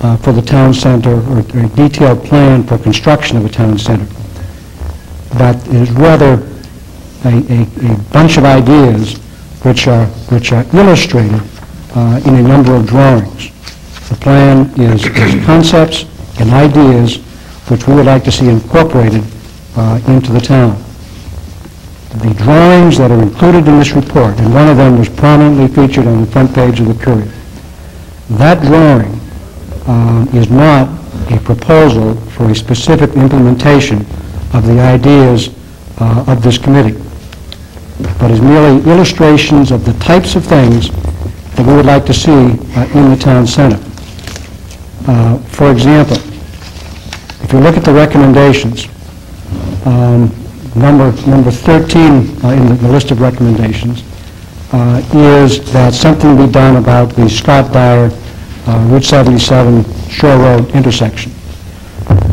uh, for the town center or a detailed plan for construction of a town center, but is rather a, a, a bunch of ideas which are, which are illustrated uh, in a number of drawings. The plan is, is concepts and ideas which we would like to see incorporated uh, into the town. The drawings that are included in this report, and one of them was prominently featured on the front page of the Courier, that drawing um, is not a proposal for a specific implementation of the ideas uh, of this committee, but is merely illustrations of the types of things that we would like to see uh, in the town center. Uh, For example, if you look at the recommendations, um, number number 13 uh, in the- the list of recommendations uh, is that something be done about the Scott Dyer uh, Route 77 Shore Road intersection.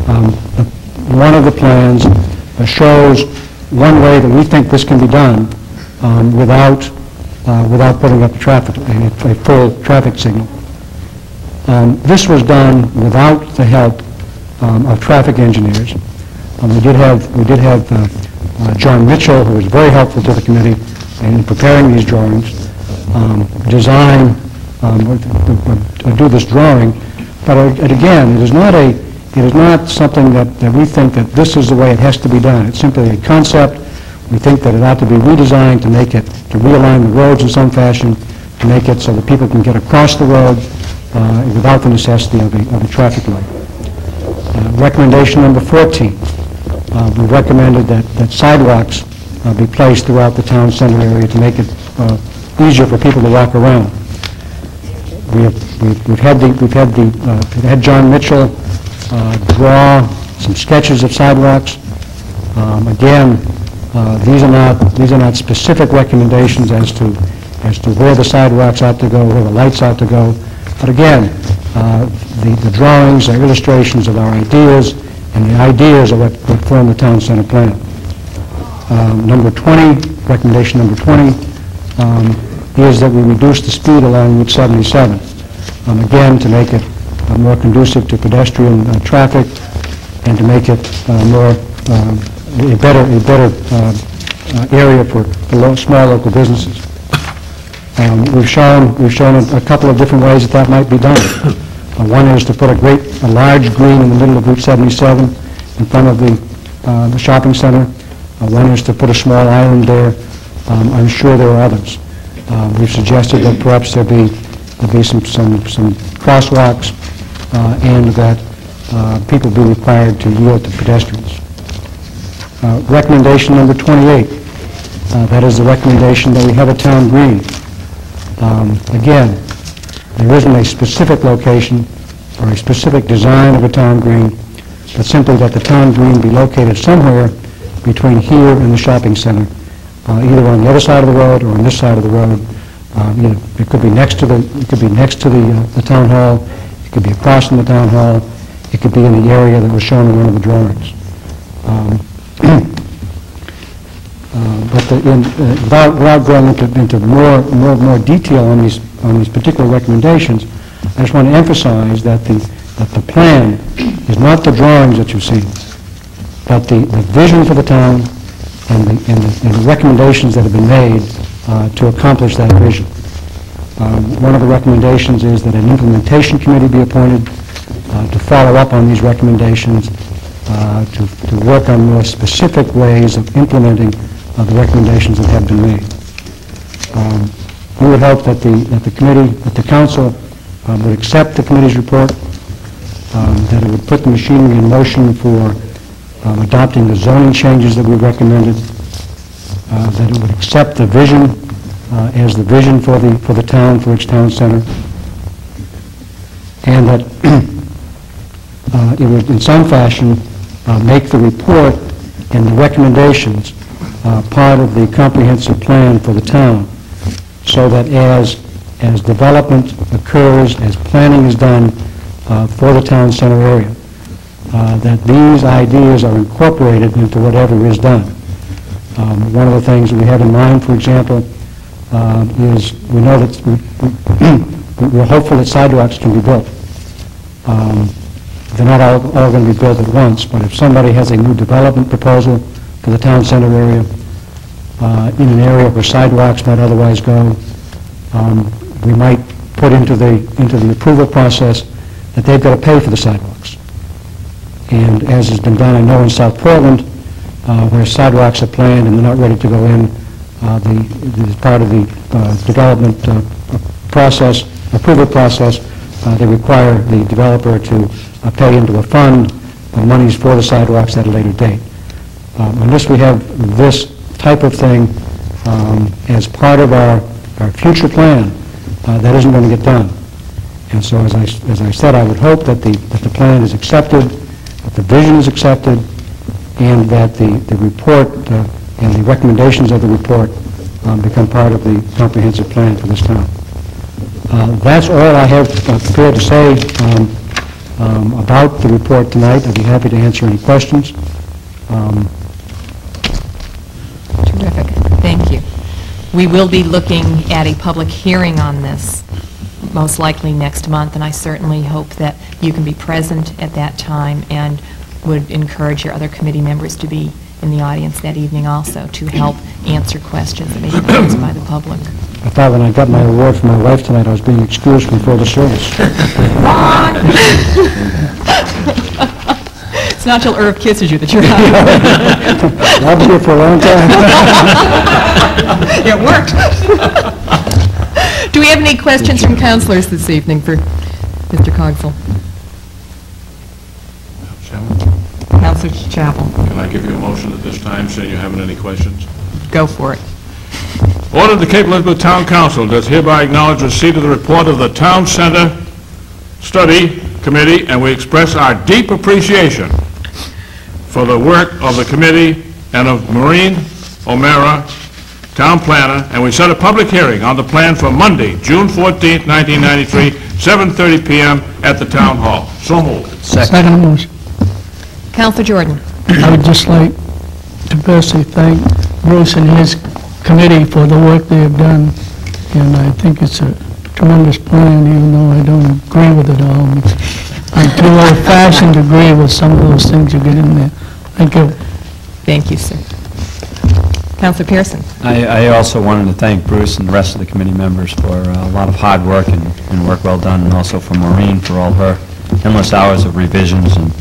Um, One of the plans uh, shows one way that we think this can be done um, without, uh, without putting up a traffic, a a full traffic signal. Um, This was done without the help um, of traffic engineers. Um, We did have, we did have uh, uh, John Mitchell, who was very helpful to the committee in preparing these drawings, um, design, um, or- or- or do this drawing, but again, it is not a, it is not something that that we think that this is the way it has to be done. It's simply a concept. We think that it ought to be redesigned to make it, to realign the roads in some fashion, to make it so that people can get across the road uh, without the necessity of a, of a traffic light. Uh, Recommendation number 14, uh, we recommended that that sidewalks uh, be placed throughout the town center area to make it uh, easier for people to walk around. We have, we've we've had the, we've had the, uh, had John Mitchell uh, draw some sketches of sidewalks. Um, Again, uh, these are not, these are not specific recommendations as to, as to where the sidewalks ought to go, where the lights ought to go. But again, uh, the the drawings are illustrations of our ideas, and the ideas are what what form the town center plan. Um, Number 20, recommendation number 20, um, is that we reduce the speed along Route 77. Um, Again, to make it uh, more conducive to pedestrian uh, traffic and to make it uh, more, um, a better, a better uh, uh, area for small local businesses. Um, We've shown, we've shown a a couple of different ways that that might be done. Uh, One is to put a great, a large green in the middle of Route 77 in front of the the shopping center. One is to put a small island there. Um, I'm sure there are others. Uh, We've suggested that perhaps there be, there be some, some some crosswalks, uh, and that uh, people be required to yield to pedestrians. Uh, Recommendation number 28, uh, that is the recommendation that we have a town green. Um, Again, there isn't a specific location or a specific design of a town green, but simply that the town green be located somewhere between here and the shopping center, uh, either on the other side of the road or on this side of the road. Uh, you know, It could be next to the, it could be next to the uh, the town hall, it could be across from the town hall, it could be in the area that was shown in one of the drawings. Um, uh, But the- in- uh, without without going into into more more more detail on these on these particular recommendations, I just want to emphasize that the that the plan is not the drawings that you've seen, but the the vision for the town and the and the and the recommendations that have been made uh, to accomplish that vision. Um, One of the recommendations is that an implementation committee be appointed uh, to follow up on these recommendations, uh, to to work on more specific ways of implementing uh, the recommendations that have been made. Um, We would hope that the that the committee, that the council um, would accept the committee's report, um, that it would put the machinery in motion for um, adopting the zoning changes that we recommended, uh, that it would accept the vision uh, as the vision for the, for the town, for its town center, and that uh, it would, in some fashion, uh, make the report and the recommendations uh, part of the comprehensive plan for the town, so that as, as development occurs, as planning is done uh, for the town center area, uh, that these ideas are incorporated into whatever is done. Um, One of the things we have in mind, for example, uh, is we know that, we- we're hopeful that sidewalks can be built. Um, They're not all, all going to be built at once, but if somebody has a new development proposal for the town center area, uh, in an area where sidewalks might otherwise go, um, we might put into the, into the approval process that they've got to pay for the sidewalks. And as has been done, I know in South Portland, uh, where sidewalks are planned and they're not ready to go in, uh, the, the- part of the uh, development process, approval process, they require the developer to pay into a fund the monies for the sidewalks at a later date. Um, Unless we have this type of thing um, as part of our, our future plan, uh, that isn't going to get done. And so, as I, as I said, I would hope that the, that the plan is accepted, that the vision is accepted, and that the, the report uh, and the recommendations of the report um, become part of the comprehensive plan for this town. Uh, That's all I have uh, prepared to say um, um, about the report tonight. I'd be happy to answer any questions. Um, Terrific, thank you. We will be looking at a public hearing on this, most likely next month, and I certainly hope that you can be present at that time and would encourage your other committee members to be in the audience that evening also to help answer questions that may be posed by the public. I thought when I got my award from my wife tonight, I was being excused from further service. It's not till Irv kisses you that you're out. I've been here for a long time. It worked. Do we have any questions from councilors this evening for Mr. Cogswell? Councilor Chappell, Can I give you a motion at this time, saying you haven't any questions? go for it. Order of the Cape Elizabeth Town Council does hereby acknowledge receipt of the report of the Town Center Study Committee, and we express our deep appreciation for the work of the committee and of Maureen O'Meara, Town Planner, and we set a public hearing on the plan for Monday, June 14, 1993, 7:30 PM at the Town Hall. So moved. Second motion. Councilor Jordan. I would just like to personally thank Bruce and his committee for the work they have done, and I think it's a tremendous plan, even though I don't agree with it all. I'm too old-fashioned to agree with some of those things you get in there. Thank you. Thank you, sir. Councilor Pearson. I I also wanted to thank Bruce and the rest of the committee members for uh, a lot of hard work and and work well done, and also for Maureen for all her endless hours of revisions and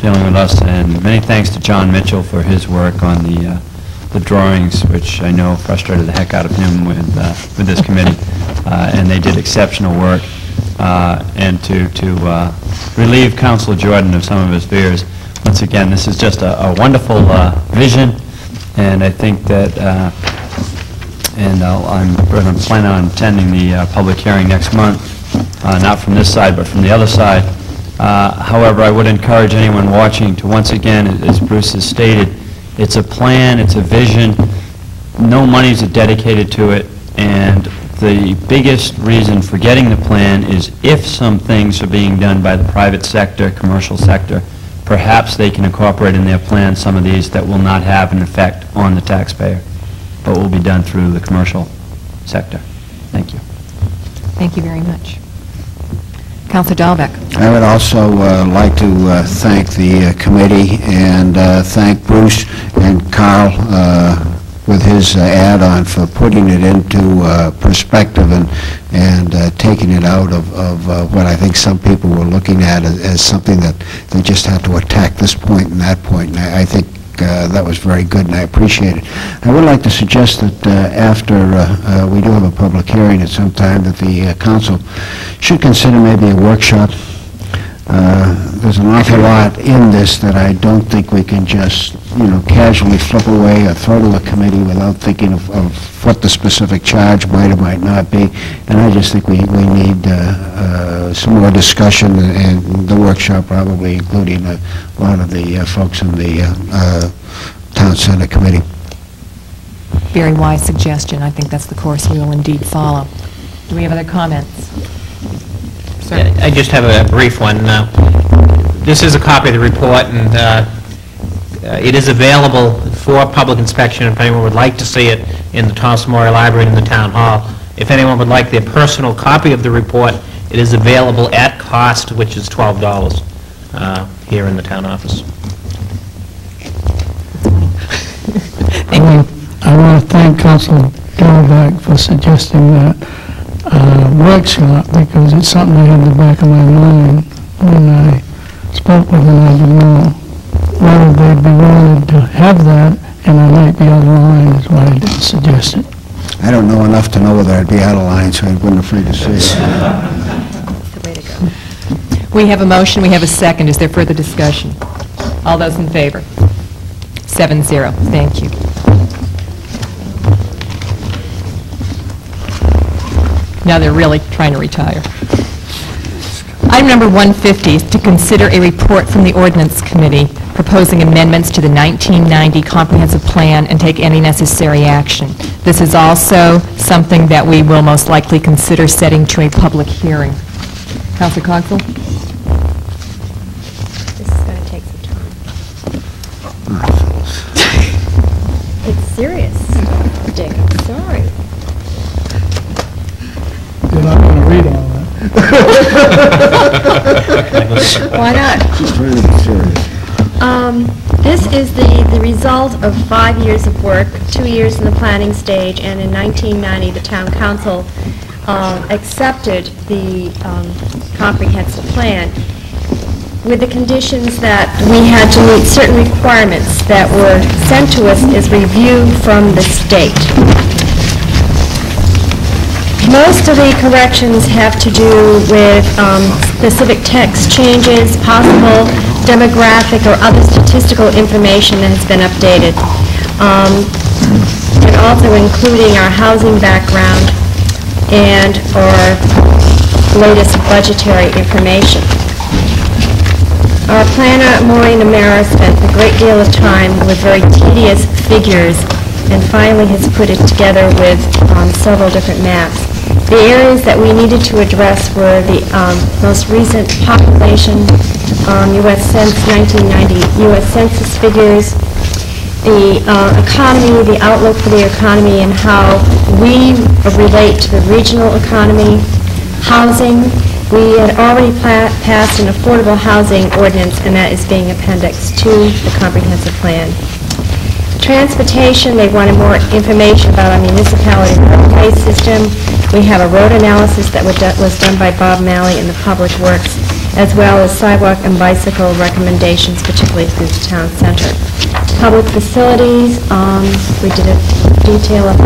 dealing with us, and many thanks to John Mitchell for his work on the uh, the drawings, which I know frustrated the heck out of him with uh, with this committee, Uh, and they did exceptional work. Uh, And to to relieve Council Jordan of some of his fears, once again, this is just a a wonderful vision, and I think that uh, and I'll- I'm going to plan on attending the uh, public hearing next month, uh, not from this side, but from the other side. Uh, However, I would encourage anyone watching to, once again, as Bruce has stated, it's a plan, it's a vision, no monies are dedicated to it, and the biggest reason for getting the plan is if some things are being done by the private sector, commercial sector, perhaps they can incorporate in their plan some of these that will not have an effect on the taxpayer but will be done through the commercial sector. Thank you. Thank you very much. Councilor Dahlbeck? I would also uh, like to uh, thank the uh, committee and uh, thank Bruce and Carl uh, with his uh, add-on for putting it into uh, perspective and and uh, taking it out of of uh, what I think some people were looking at as as something that they just had to attack this point and that point. And I I think uh, that was very good, and I appreciate it. I would like to suggest that uh, after uh, uh, we do have a public hearing at some time, that the uh, council should consider maybe a workshop. Uh, There's an awful lot in this that I don't think we can just, you know, casually flip away or throw to a committee without thinking of of what the specific charge might or might not be. And I just think we we need uh, uh, some more discussion, and the workshop probably including a lot of the uh, folks in the uh, uh, Town Center Committee. Very wise suggestion. I think that's the course we will indeed follow. Do we have other comments? Sir? I just have a brief one. Uh, This is a copy of the report, and uh, it is available for public inspection if anyone would like to see it in the Thomas Memorial Library in the Town Hall. If anyone would like their personal copy of the report, it is available at cost, which is $12 uh, here in the town office. I want- I want to thank Council Dahlbeck for suggesting that uh, workshop, because it's something I had in the back of my mind when I spoke with him didn't know whether they'd be willing to have that, and I might be out of line, is why I didn't suggest it. I don't know enough to know whether I'd be out of line, so I wasn't afraid to say it. We have a motion, we have a second. Is there further discussion? All those in favor? Seven zero. Thank you. Now they're really trying to retire. Item number 150 is to consider a report from the Ordinance Committee proposing amendments to the 1990 Comprehensive Plan and take any necessary action. This is also something that we will most likely consider setting to a public hearing. Councilor Cogswell? This is going to take some time. It's serious, Dick, I'm sorry. You're not going to read all that. Why not? She's trying to be serious. Um, This is the, the result of five years of work, two years in the planning stage, and in 1990, the town council um, accepted the um, comprehensive plan with the conditions that we had to meet certain requirements that were sent to us as review from the state. Most of the corrections have to do with um, specific text changes, possible demographic or other statistical information that has been updated, um, and also including our housing background and our latest budgetary information. Our planner, Maureen O'Meara, spent a great deal of time with very tedious figures and finally has put it together with um, several different maps. The areas that we needed to address were the um, most recent population, um, U.S. since 1990 U.S. Census figures, the uh, economy, the outlook for the economy, and how we relate to the regional economy, housing. We had already passed an affordable housing ordinance, and that is being appendix to the comprehensive plan. Transportation, they wanted more information about our municipality roadway system. We have a road analysis that was done by Bob Malley in the Public Works. as well as sidewalk and bicycle recommendations, particularly through the town center. Public facilities, um, we did a detail of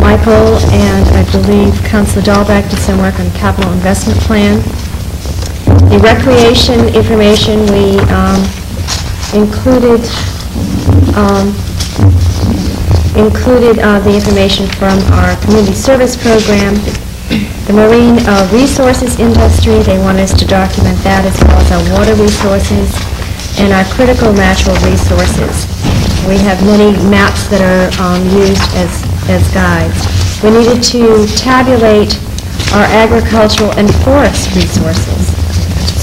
Michael, and I believe Councilor Dahlbeck did some work on the capital investment plan. The recreation information, we um, included, um, included uh, the information from our community service program. The marine uh, resources industry, they want us to document that as well as our water resources and our critical natural resources. We have many maps that are um, used as, as guides. We needed to tabulate our agricultural and forest resources.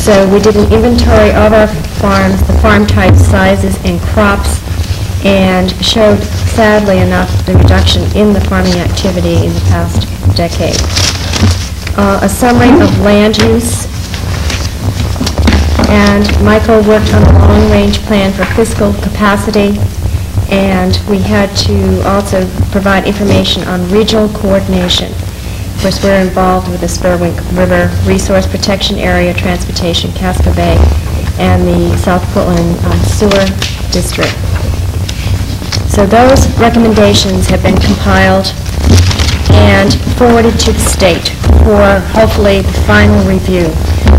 So we did an inventory of our farms, the farm types, sizes, and crops, and showed, sadly enough, the reduction in the farming activity in the past decade. Uh, A summary of land use, and Michael worked on a long-range plan for fiscal capacity, and we had to also provide information on regional coordination. Of course, we're involved with the Spurwink River Resource Protection Area, Transportation, Casco Bay, and the South Portland um, Sewer District. So those recommendations have been compiled and forwarded to the state for hopefully the final review.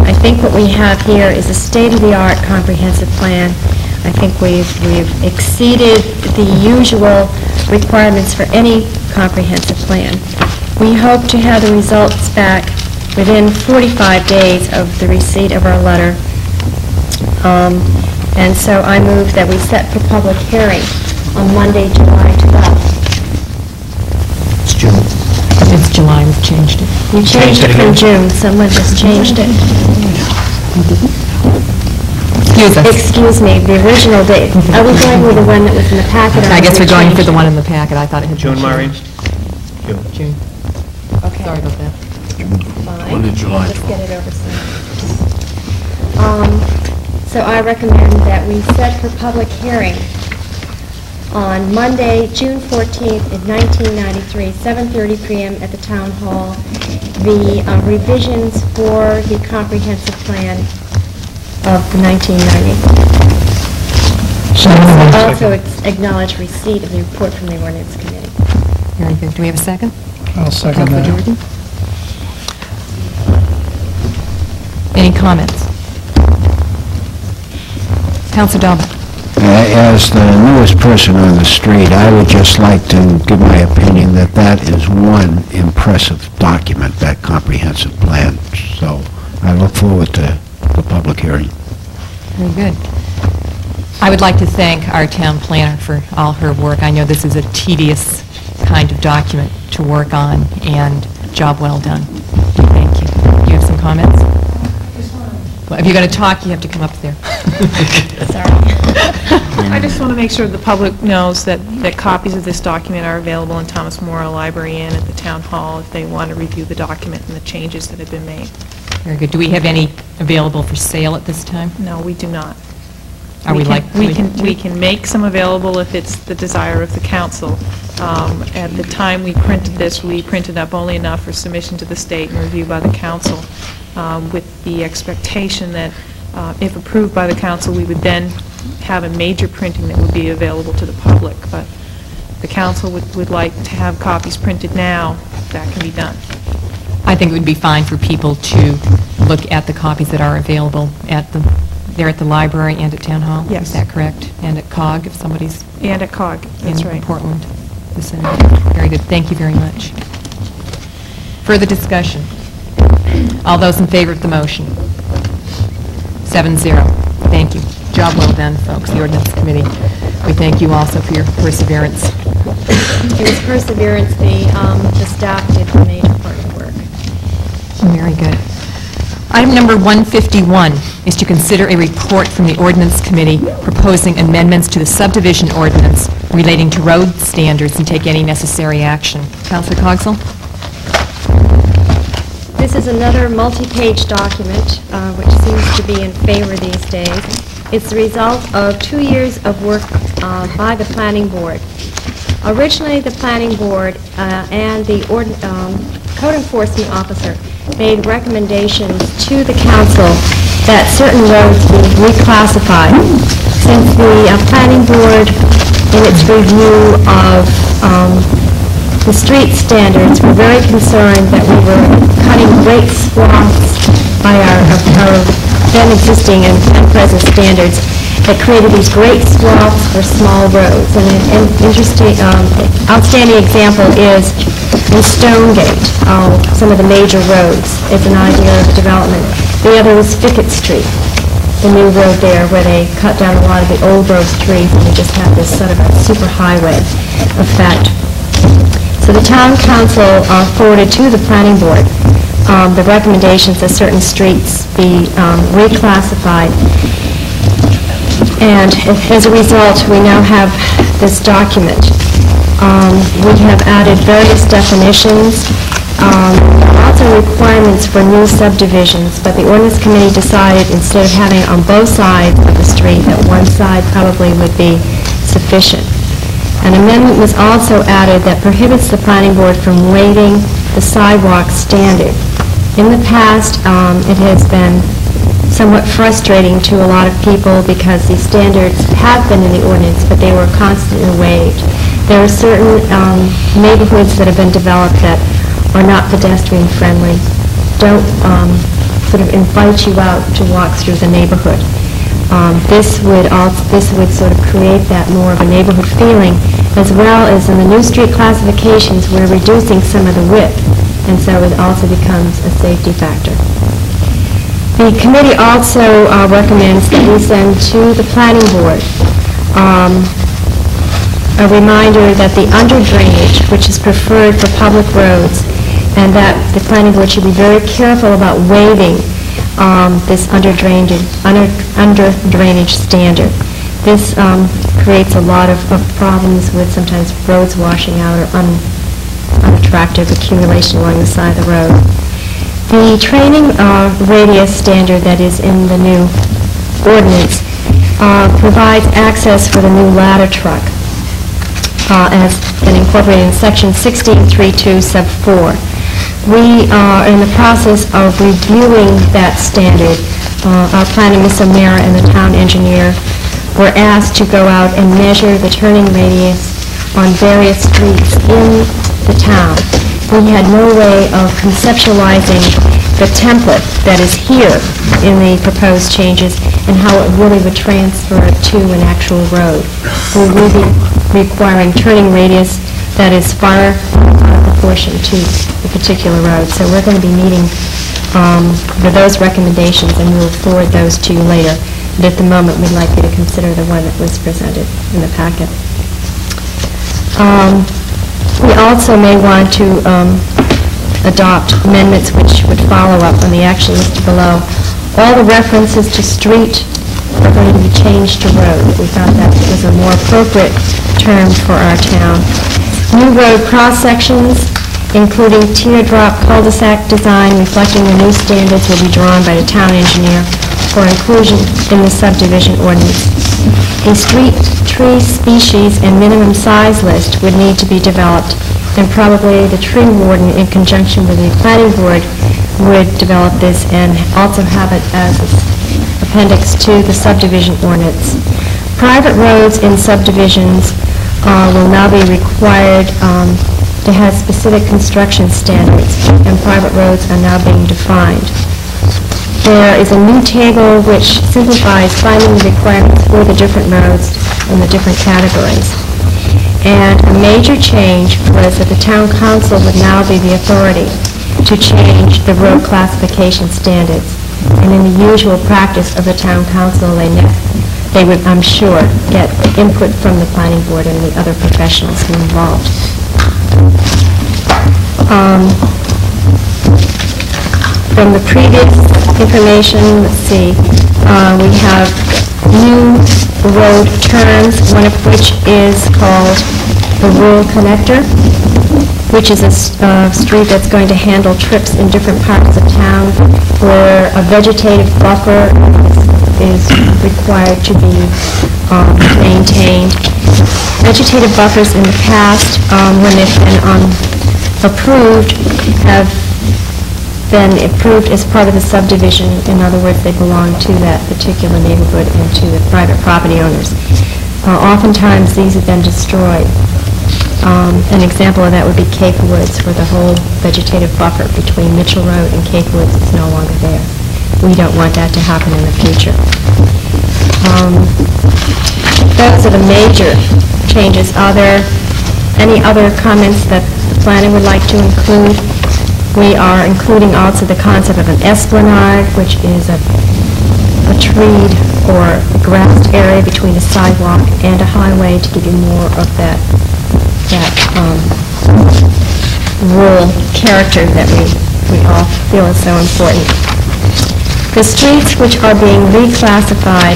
I think what we have here is a state-of-the-art comprehensive plan. I think we've we've exceeded the usual requirements for any comprehensive plan. We hope to have the results back within 45 days of the receipt of our letter. Um, And so I move that we set for public hearing on Monday, July 12th. It's June. It's July, we've changed it. You changed it from June, someone just changed it. Excuse us. Excuse me, the original date. Are we going with the one that was in the packet? or I guess have we we're going for changed the one in the packet, I thought it had been June, Maureen? June. June. Okay. Sorry about that. Fine. Monday, July Let's get it over soon. Um, So I recommend that we set for public hearing on Monday, June 14th, in 1993, 7:30 PM at the Town Hall, the uh, revisions for the comprehensive plan of the 1990. Also ex- acknowledge receipt of the report from the ordinance committee. Very good. Do we have a second? I'll second Councilor that. Jordan? Any comments? Councilor Dahlbeck? As the newest person on the street, I would just like to give my opinion that that is one impressive document, that comprehensive plan. So I look forward to the public hearing. Very good. I would like to thank our town planner for all her work. I know this is a tedious kind of document to work on, and job well done. Thank you. Do You have some comments? Well, If you're going to talk, you have to come up there. Sorry. I just want to make sure the public knows that, that copies of this document are available in Thomas Memorial Library and at the Town Hall if they want to review the document and the changes that have been made. Very good. Do we have any available for sale at this time? No, we do not. Are we can- like... We can, we can make some available if it's the desire of the council. Um, At the time we printed this, we printed up only enough for submission to the state and review by the council, um, with the expectation that uh, if approved by the council, we would then have a major printing that would be available to the public. But the council would, would like to have copies printed now, that can be done. I think it would be fine for people to look at the copies that are available at the, there at the library and at Town Hall? Yes. Is that correct? And at COG, if somebody's And at COG, that's in right. Portland vicinity? Very good, thank you very much. Further discussion? All those in favor of the motion? Seven zero. Thank you. Job well done, folks, the ordinance committee. We thank you also for your perseverance. It was perseverance, the, um, the staff did the major part of the work. Very good. Item number 151 is to consider a report from the Ordinance Committee proposing amendments to the subdivision ordinance relating to road standards and take any necessary action. Councilor Cogswell? This is another multi-page document, uh, which seems to be in favor these days. It's the result of two years of work uh, by the planning board. Originally, the planning board uh, and the um, code enforcement officer made recommendations to the council that certain roads be reclassified. Since the uh, planning board, in its review of um, the street standards, were very concerned that we were cutting great swaths by our, our then existing and present standards that created these great swaths for small roads. And an interesting, um, outstanding example is in Stonegate, uh, some of the major roads, is an idea of development. The other was Fickett Street, the new road there, where they cut down a lot of the old growth trees, and we just have this sort of a super highway effect. So the town council uh, forwarded to the planning board um, the recommendations that certain streets be um, reclassified. And as a result, we now have this document. Um, We have added various definitions, um, also requirements for new subdivisions, but the ordinance committee decided instead of having on both sides of the street, that one side probably would be sufficient. An amendment was also added that prohibits the planning board from waiving the sidewalk standard. In the past, um, it has been somewhat frustrating to a lot of people because these standards have been in the ordinance, but they were constantly waived. There are certain um, neighborhoods that have been developed that are not pedestrian-friendly, don't um, sort of invite you out to walk through the neighborhood. Um, This would also, this would sort of create that more of a neighborhood feeling, as well as in the new street classifications, we're reducing some of the width, and so it also becomes a safety factor. The committee also uh, recommends that we send to the planning board um, a reminder that the under drainage, which is preferred for public roads, and that the planning board should be very careful about waiving um, this under drainage, under under drainage standard. This um, creates a lot of of problems with sometimes roads washing out or un- unattractive accumulation along the side of the road. The training uh, radius standard that is in the new ordinance uh, provides access for the new ladder truck uh, as incorporated in section 1632 sub 4. We are in the process of reviewing that standard. Uh, Our planning, Ms. O'Meara, and the town engineer were asked to go out and measure the turning radius on various streets in the town. We had no way of conceptualizing the template that is here in the proposed changes and how it really would transfer to an actual road. We will be requiring turning radius that is far uh, proportioned to particular road. So we're going to be meeting um, for those recommendations, and we will forward those to you later. But at the moment, we'd like you to consider the one that was presented in the packet. Um, We also may want to um, adopt amendments which would follow up on the action listed below. All the references to street are going to be changed to road. We thought that was a more appropriate term for our town. New road cross-sections, including teardrop cul-de-sac design reflecting the new standards will be drawn by the town engineer for inclusion in the subdivision ordinance. A street tree species and minimum size list would need to be developed, and probably the tree warden, in conjunction with the planning board, would develop this and also have it as appendix to the subdivision ordinance. Private roads in subdivisions uh, will now be required um, to have specific construction standards, and private roads are now being defined. There is a new table which simplifies finding the requirements for the different roads in the different categories. And a major change was that the town council would now be the authority to change the road classification standards. And in the usual practice of the town council, they they would, I'm sure, get input from the planning board and the other professionals involved. Um, From the previous information, let's see, uh, we have new road terms, one of which is called the rural connector, which is a uh, street that's going to handle trips in different parts of town where a vegetative buffer is required to be um, maintained. Vegetative buffers in the past, um, when they've been um, approved, have been approved as part of the subdivision. In other words, they belong to that particular neighborhood and to the private property owners. Uh, Oftentimes, these have been destroyed. Um, An example of that would be Cape Woods, where the whole vegetative buffer between Mitchell Road and Cape Woods is no longer there. We don't want that to happen in the future. Um, Those are the major changes. Are there any other comments that the planning would like to include? We are including also the concept of an esplanade, which is a a treed or grassed area between a sidewalk and a highway to give you more of that, that um, rural character that we, we all feel is so important. The streets which are being reclassified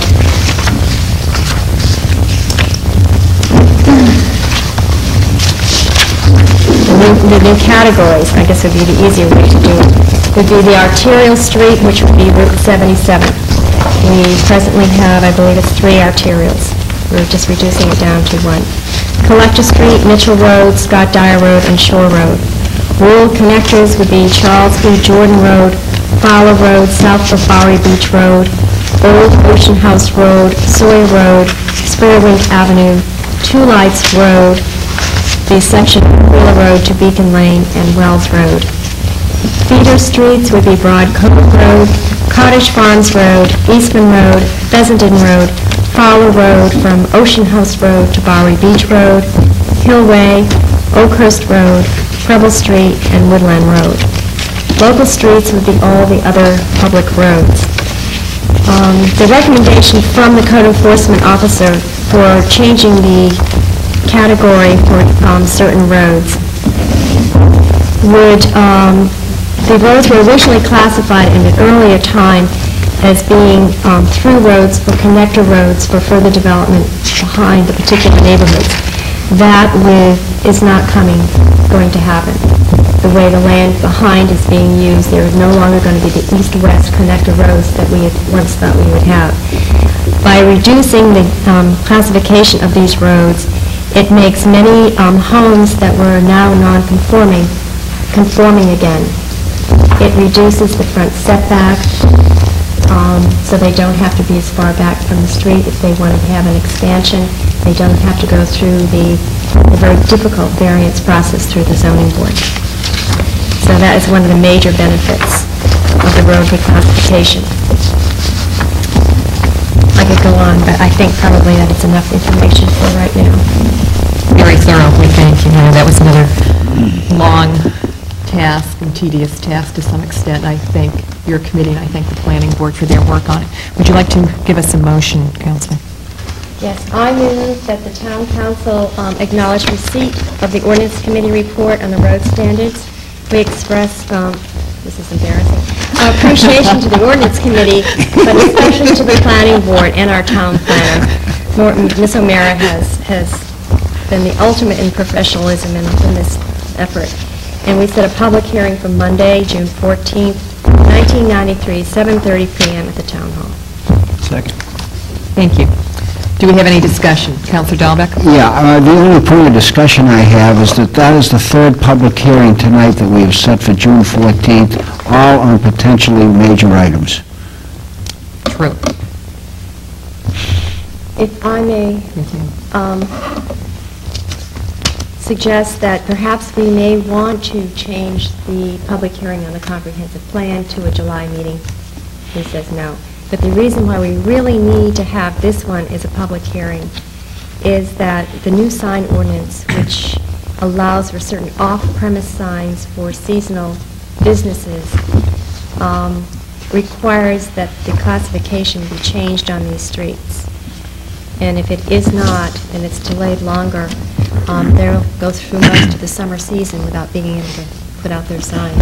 the new, the new categories, I guess would be the easier way to do it, would be the arterial street, which would be Route 77. We presently have, I believe it's three arterials. We're just reducing it down to one. Collector Street, Mitchell Road, Scott Dyer Road, and Shore Road. Rural connectors would be Charles B. Jordan Road, Fowler Road, south Bowery Beach Road, Old Ocean House Road, Sawyer Road, Spurwink Avenue, Two Lights Road, the section of Wheeler Road to Beacon Lane, and Wells Road. Feeder streets would be Broad Cove Road, Cottage Farms Road, Eastman Road, Fessenden Road, Fowler Road from Ocean House Road to Bowery Beach Road, Hillway, Oakhurst Road, Preble Street, and Woodland Road. Local streets would be all the other public roads. Um, The recommendation from the code enforcement officer for changing the category for um, certain roads would, um, the roads were originally classified in an earlier time as being um, through roads or connector roads for further development behind the particular neighborhoods. That with, is not coming, going to happen. The way the land behind is being used, there is no longer going to be the east-west connector roads that we had once thought we would have. By reducing the um, classification of these roads, it makes many um, homes that were now non-conforming, conforming again. It reduces the front setback, um, so they don't have to be as far back from the street if they want to have an expansion. They don't have to go through the the very difficult variance process through the zoning board. So that is one of the major benefits of the road reclassification. I could go on, but I think probably that it's enough information for right now. Very thorough, we thank you. know, That was another long task and tedious task to some extent. I thank your committee, and I thank the planning board for their work on it. Would you like to give us a motion, Councilman? Yes, I move that the town council um, acknowledge receipt of the ordinance committee report on the road standards. We express, um, this is embarrassing, our appreciation to the ordinance committee, but especially to the planning board and our town planner. Morton, Ms. O'Meara has, has been the ultimate in professionalism in, in this effort. And we set a public hearing for Monday, June 14th, 1993, 7:30 PM at the town hall. Second. Thank you. Do we have any discussion? Councilor Dahlbeck? Yeah, uh, the only point of discussion I have is that that is the third public hearing tonight that we have set for June 14th, all on potentially major items. True. If I may um, suggest that perhaps we may want to change the public hearing on the comprehensive plan to a July meeting. He says no. But the reason why we really need to have this one as a public hearing is that the new sign ordinance, which allows for certain off-premise signs for seasonal businesses, um, requires that the classification be changed on these streets. And if it is not, and it's delayed longer, um, they'll go through most of the summer season without being able to put out their sign.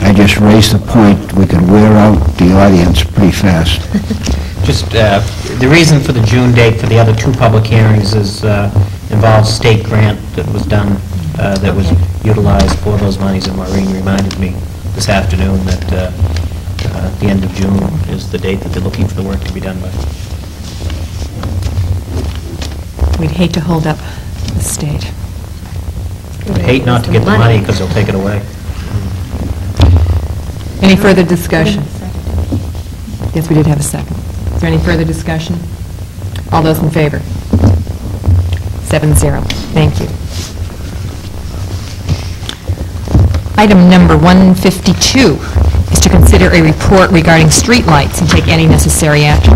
I just raised the point, we could wear out the audience pretty fast. Just, uh, the reason for the June date for the other two public hearings is, uh, involves state grant that was done, uh, that was utilized for those monies, and Maureen reminded me this afternoon that uh, uh, the end of June is the date that they're looking for the work to be done by. We'd hate to hold up the state. I'd hate not to get the money, because they'll take it away. Any further discussion? Yes, we did have a second. Is there any further discussion? All those in favor? Seven zero. Thank you. Item number 152 is to consider a report regarding streetlights and take any necessary action.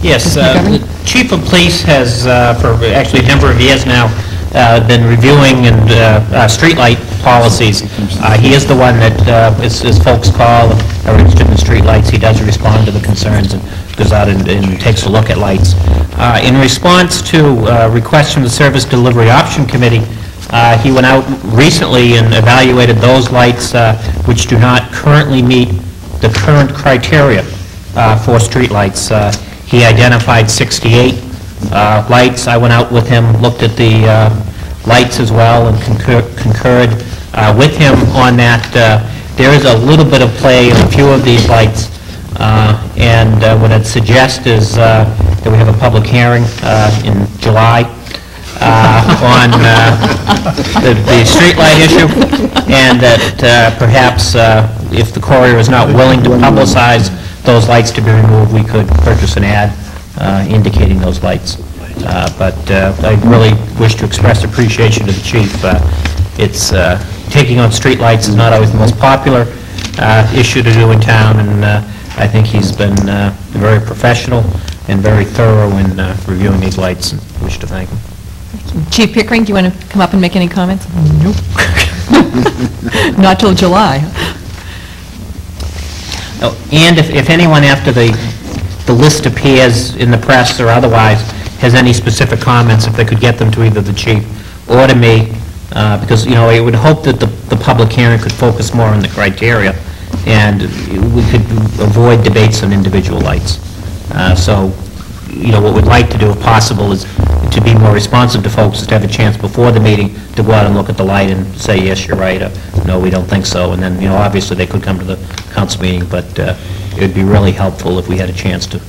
Yes, uh, the chief of police has, uh, for actually a number of years now, uh, been reviewing and uh, uh, streetlight policies. Uh, He is the one that, uh, as as folks call, are interested in streetlights, he does respond to the concerns and goes out and and takes a look at lights. Uh, In response to uh, requests from the Service Delivery Option Committee, uh, he went out recently and evaluated those lights uh, which do not currently meet the current criteria uh, for streetlights. Uh, He identified 68 uh, lights. I went out with him, looked at the uh, lights as well, and concur- concurred uh, with him on that. Uh, There is a little bit of play in a few of these lights, uh, and uh, what I'd suggest is uh, that we have a public hearing uh, in July uh, on uh, the the streetlight issue, and that uh, perhaps uh, if the courier is not willing to publicize those lights to be removed, we could purchase an ad uh, indicating those lights. Uh, But uh, I really wish to express appreciation to the chief. Uh, It's, uh, taking on streetlights is not always the most popular uh, issue to do in town, and uh, I think he's been uh, very professional and very thorough in uh, reviewing these lights, and wish to thank him. Chief Pickering, do you want to come up and make any comments? Nope. Not till July. Oh, And if, if anyone after the, the list appears in the press or otherwise has any specific comments, if they could get them to either the chief or to me, uh, because, you know, I would hope that the, the public hearing could focus more on the criteria, and we could avoid debates on individual lights. Uh, So, you know, what we'd like to do, if possible, is to be more responsive to folks, is to have a chance before the meeting to go out and look at the light and say, yes, you're right, or no, we don't think so, and then, you know, obviously, they could come to the council meeting, but uh, it would be really helpful if we had a chance to,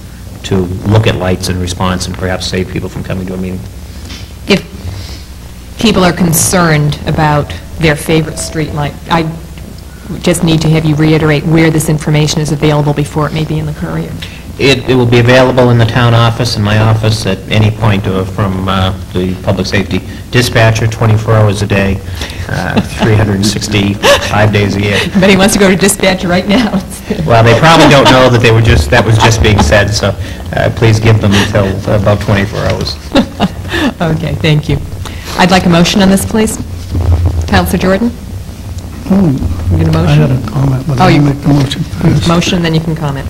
to look at lights in response and perhaps save people from coming to a meeting. If people are concerned about their favorite streetlight, I just need to have you reiterate where this information is available before it may be in the Courier. It, it will be available in the town office, in my office, at any point uh, from uh, the public safety dispatcher, 24 hours a day, uh, 365 days a year. But he wants to go to dispatch right now. Well, they probably don't know that they were just, that was just being said, so uh, please give them until about 24 hours. Okay, thank you. I'd like a motion on this, please. Councilor Jordan? You get a I had motion? a comment, but Oh, I'll you- make the motion first. Motion, then you can comment.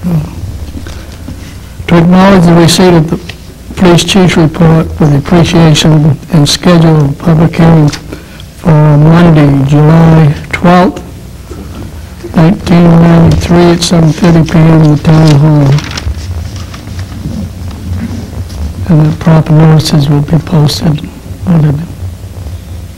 To acknowledge the receipt of the police chief's report with appreciation and schedule a public hearing for Monday, July 12th, 1993 at 7:30 PM in the town hall. And the proper notices will be posted.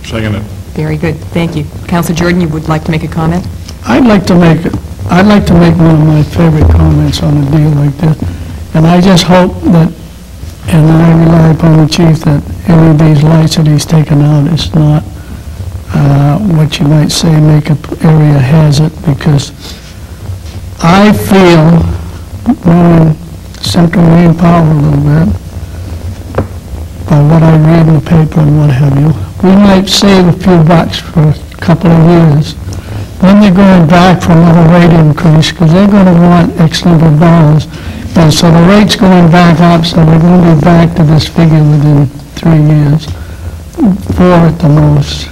Second it. Very good, thank you. Councilor Jordan, you would like to make a comment? I'd like to make, I'd like to make one of my favorite comments on a deal like this. And I just hope that, and I rely upon the chief, that any of these lights that he's taken out is not, uh, what you might say, makeup area hazard, because I feel, knowing Central Maine Power a little bit, by what I read in the paper and what have you, we might save a few bucks for a couple of years. Then they're going back for another rate increase, because they're going to want X number of dollars. And so the rate's going back up, so we're going to be back to this figure within three years, four at the most.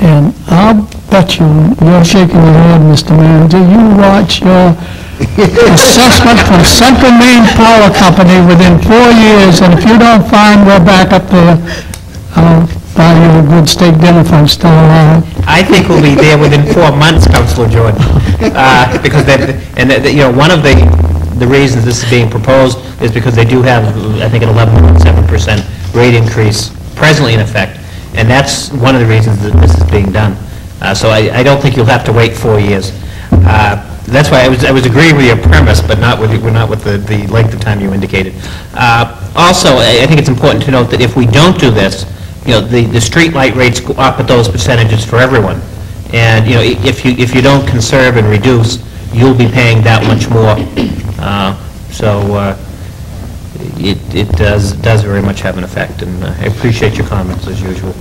And I'll bet you, you're shaking your head, Mr. Manager, you watch your assessment from Central Maine Power Company within four years, and if you don't find we're back up there, I'll buy you a good steak dinner if I'm still alive. I think we'll be there within four months, Councilor Jordan, Uh, because they, and, uh, you know, one of the, the reasons this is being proposed is because they do have, I think, an 11.7% rate increase presently in effect, and that's one of the reasons that this is being done. Uh, So I, I don't think you'll have to wait four years. Uh, That's why I was, I was agreeing with your premise, but not with, not with the, the length of time you indicated. Uh, Also, I I think it's important to note that if we don't do this, you know, the, the street light rates go up at those percentages for everyone. And, you know, if you, if you don't conserve and reduce, you'll be paying that much more. Uh, So uh, it, it does, does very much have an effect, and uh, I appreciate your comments as usual.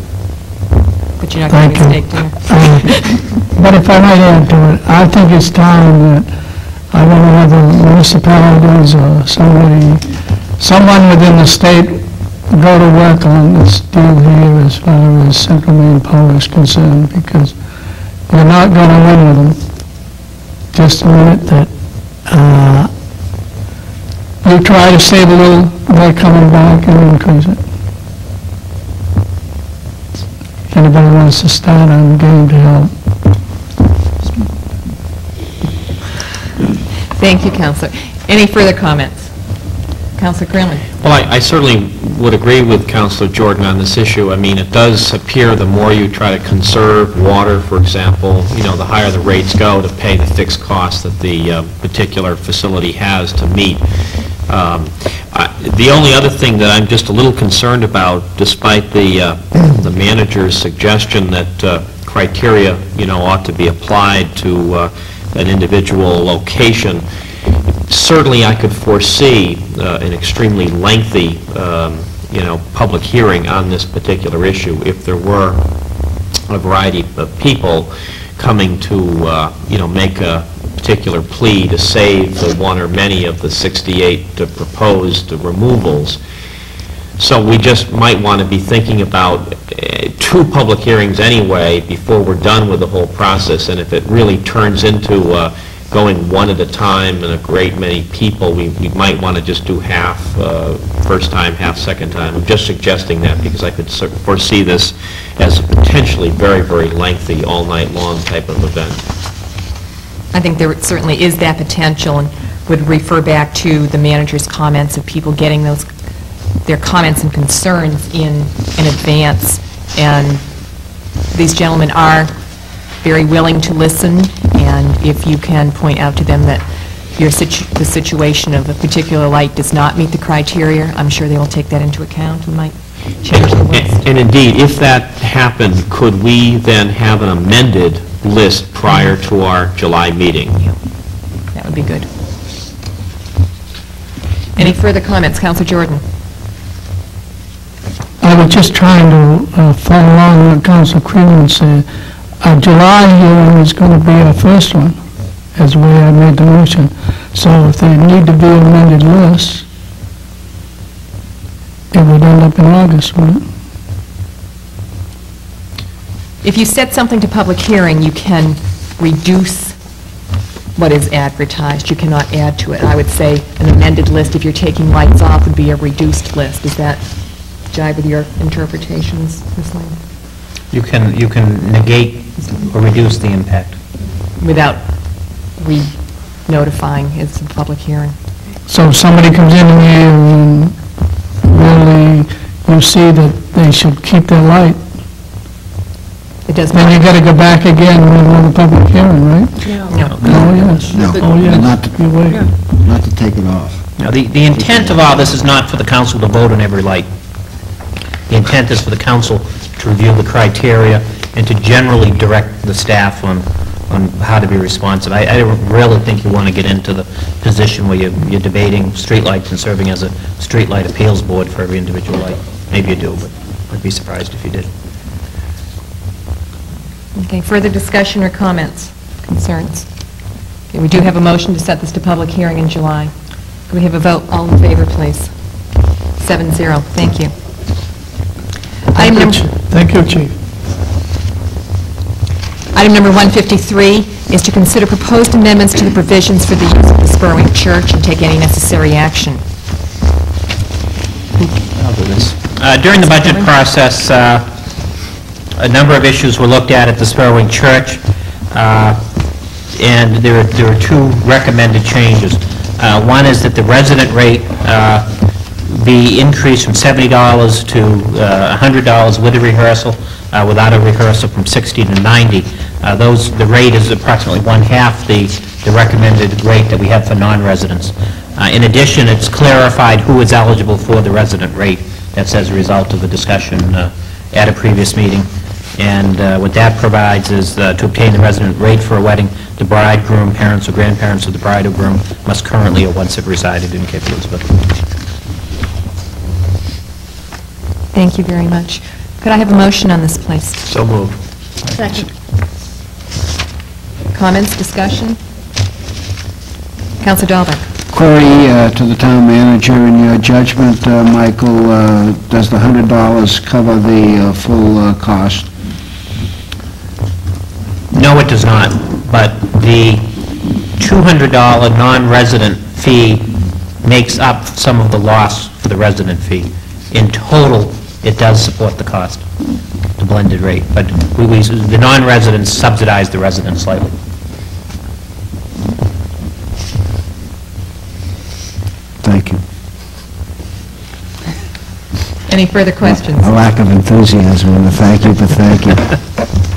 But you're not going to Thank make you. steak dinner. But if I might add to it, I think it's time that, I don't know whether municipalities or somebody, someone within the state go to work on this deal here as far as Central Maine Power is concerned, because we're not going to win with them. Just a minute that, uh, you try to save a little, they're coming back and increase it. If anybody wants to start, I'm game to help. Thank you, Counselor. Any further comments? Counselor Crailman? Well, I I certainly would agree with Counselor Jordan on this issue. I mean, it does appear the more you try to conserve water, for example, you know, the higher the rates go to pay the fixed costs that the uh, particular facility has to meet. Um, I- The only other thing that I'm just a little concerned about, despite the uh, the manager's suggestion that uh, criteria, you know, ought to be applied to uh, an individual location, certainly I could foresee uh, an extremely lengthy, um, you know, public hearing on this particular issue if there were a variety of people coming to, uh, you know, make a particular plea to save the one or many of the 68 proposed removals. So we just might want to be thinking about uh, two public hearings anyway before we're done with the whole process, and if it really turns into uh, going one at a time and a great many people, we we might want to just do half, uh, first time, half second time. I'm just suggesting that because I could foresee this as a potentially very, very lengthy, all-night-long type of event. I think there certainly is that potential, and would refer back to the manager's comments of people getting those, their comments and concerns in, in advance. And these gentlemen are very willing to listen, and if you can point out to them that your situ, the situation of a particular light does not meet the criteria, I'm sure they will take that into account and might change the list. And indeed, if that happened, could we then have an amended list prior to our July meeting? That would be good. Any further comments? Counselor Jordan? I was just trying to uh, follow along what Council Creedon said. Our July hearing is going to be our first one, as the way I made the motion. So if they need to be amended list, it would end up in August, wouldn't it? If you set something to public hearing, you can reduce what is advertised. You cannot add to it. I would say an amended list, if you're taking lights off, would be a reduced list. Does that jive with your interpretations, Ms. Lane? You can, you can negate or reduce the impact. Without re-notifying it's a public hearing. So if somebody comes in here and really, you see that they should keep their light, It does then you not... got to go back again with another public hearing, right? No. Oh, yes. No, Oh, yes. not to- You wait. not to take it off. Now, the, the intent of all this is not for the council to vote on every light. The intent is for the council to review the criteria and to generally direct the staff on, on how to be responsive. I, I don't really think you want to get into the position where you're, you're debating streetlights and serving as a streetlight appeals board for every individual light. Maybe you do, but I'd be surprised if you did. Okay, further discussion or comments, concerns? Okay, we do have a motion to set this to public hearing in July. Can we have a vote? All in favor, please? Seven zero. Thank you. Item number... Thank you, Chief. Item number 153 is to consider proposed amendments to the provisions for the use of the Spurwink Church and take any necessary action. I'll do this. Uh, During the budget process, uh, a number of issues were looked at at the Spurwink Church, uh, and there are there are two recommended changes. Uh, One is that the resident rate uh, be increased from $70 to uh, $100 with a rehearsal, uh, without a rehearsal from 60 to 90. Uh, Those, the rate is approximately one-half the the recommended rate that we have for non-residents. Uh, In addition, it's clarified who is eligible for the resident rate. That's as a result of the discussion uh, at a previous meeting. And uh, what that provides is uh, to obtain the resident rate for a wedding, the bridegroom, parents, or grandparents of the bride or groom must currently or once have resided in Cape Elizabeth. Thank you very much. Could I have a motion on this, please? So moved. Second. Comments, discussion? Counselor Dahlbeck? Query uh, to the town manager, in your judgment, uh, Michael, uh, does the $100 cover the uh, full uh, cost? No, it does not, but the $200 non-resident fee makes up some of the loss for the resident fee. In total, it does support the cost, the blended rate, but we, we- the non-residents subsidize the residents slightly. Thank you. Any further questions? A lack of enthusiasm in the thank you, but thank you.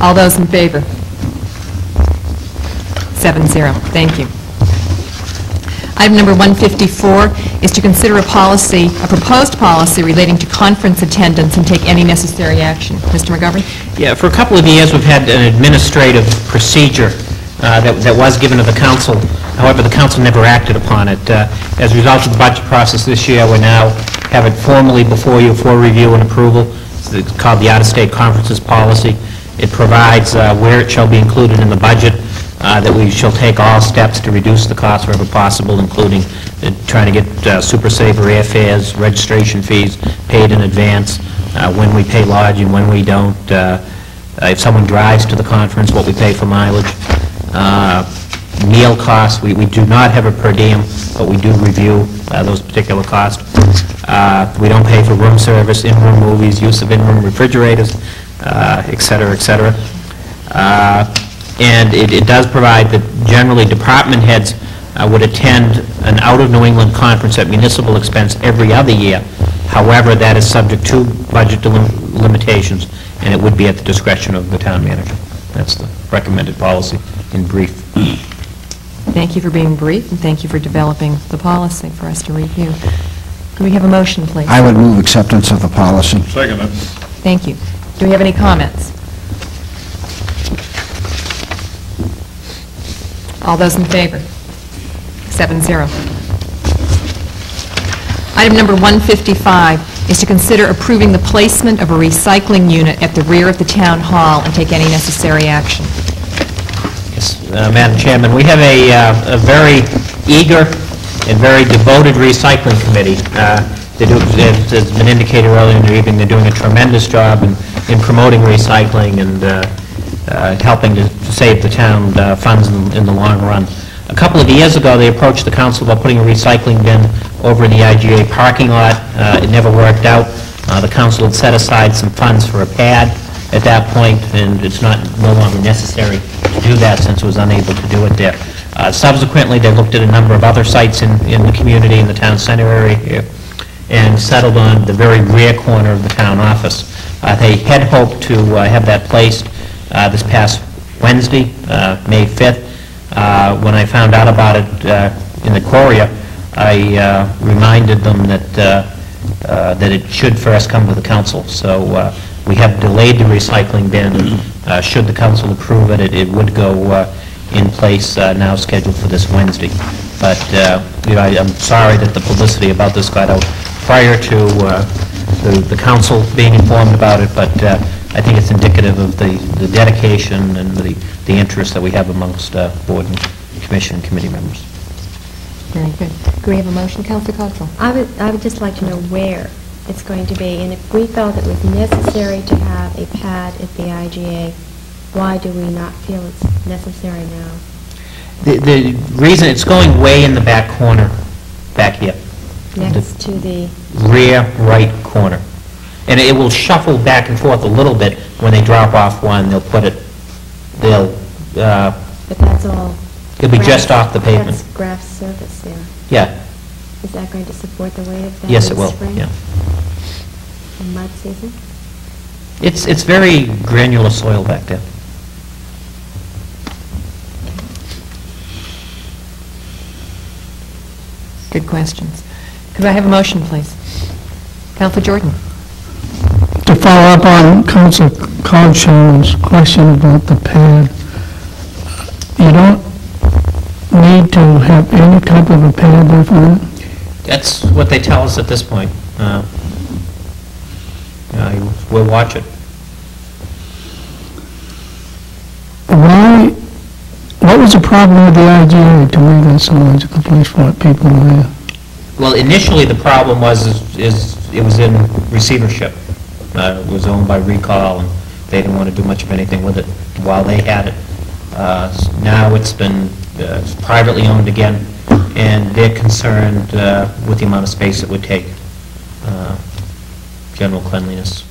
All those in favor? Seven zero. Thank you. Item number 154 is to consider a policy, a proposed policy relating to conference attendance and take any necessary action. Mr. McGovern? Yeah, for a couple of years, we've had an administrative procedure uh, that that was given to the council. However, the council never acted upon it. Uh, As a result of the budget process this year, we now have it formally before you for review and approval. It's called the Out-of-State Conferences Policy. It provides uh, where it shall be included in the budget, uh, that we shall take all steps to reduce the cost wherever possible, including uh, trying to get uh, super saver airfares, registration fees paid in advance, uh, when we pay lodging, when we don't, uh, if someone drives to the conference, what we pay for mileage, uh, meal costs, we we do not have a per diem, but we do review uh, those particular costs. Uh, We don't pay for room service, in-room movies, use of in-room refrigerators, uh, et cetera, et cetera. Uh, And it it does provide that generally department heads uh, would attend an out-of-New England conference at municipal expense every other year. However, that is subject to budget delim- limitations, and it would be at the discretion of the town manager. That's the recommended policy in brief. Thank you for being brief, and thank you for developing the policy for us to review. Can we have a motion, please? I would move acceptance of the policy. Second. Thank you. Do we have any comments? All those in favor? Seven zero. Item number 155 is to consider approving the placement of a recycling unit at the rear of the town hall and take any necessary action. Yes, uh, Madam Chairman, we have a uh, a very eager and very devoted recycling committee. Uh, They do, as has been indicated earlier in the evening, they're doing a tremendous job in in promoting recycling and uh, uh, helping to save the town uh, funds in in the long run. A couple of years ago, they approached the council about putting a recycling bin over in the IGA parking lot. Uh, It never worked out. Uh, The council had set aside some funds for a pad at that point, and it's not, no longer necessary to do that since it was unable to do it there. Uh, Subsequently, they looked at a number of other sites in in the community, in the town center area and settled on the very rear corner of the town office. Uh, They had hoped to uh, have that placed uh, this past Wednesday, May 5th. Uh, When I found out about it in the Courier, I reminded them that, uh, that it should first come to the council. So uh, we have delayed the recycling bin. Uh, Should the council approve it, it- it would go in place now scheduled for this Wednesday. But, you know, I- I'm sorry that the publicity about this got out prior to the the council being informed about it, but uh, I think it's indicative of the the dedication and the the interest that we have amongst uh, board and commission and committee members. Very good. Can we have a motion, Counselor Cottrell? I would, I would just like to know where it's going to be, and if we felt it was necessary to have a pad at the IGA, why do we not feel it's necessary now? The the reason, it's going way in the back corner, back here, Next to the, rear right corner. And it will shuffle back and forth a little bit. When they drop off one, they'll put it, they'll, uh, but that's all... It'll be just off the pavement. That's grass surface there. yeah, Is that going to support the weight of that yes, it the will, spring? yeah. In mud season? It's, it's very granular soil back there. Good questions. Could I have a motion, please? Counselor Jordan? To follow up on Council Cogswell's question about the pad, you don't need to have any type of a pad there for that? That's what they tell us at this point. Uh, uh, We'll watch it. Why, what was the problem with the IGA to make that so large a place for people there? Well, initially, the problem was, is- is it was in receivership. Uh, It was owned by Recoll, and they didn't want to do much of anything with it while they had it. Uh, Now it's been uh, privately owned again, and they're concerned uh, with the amount of space it would take, uh, general cleanliness.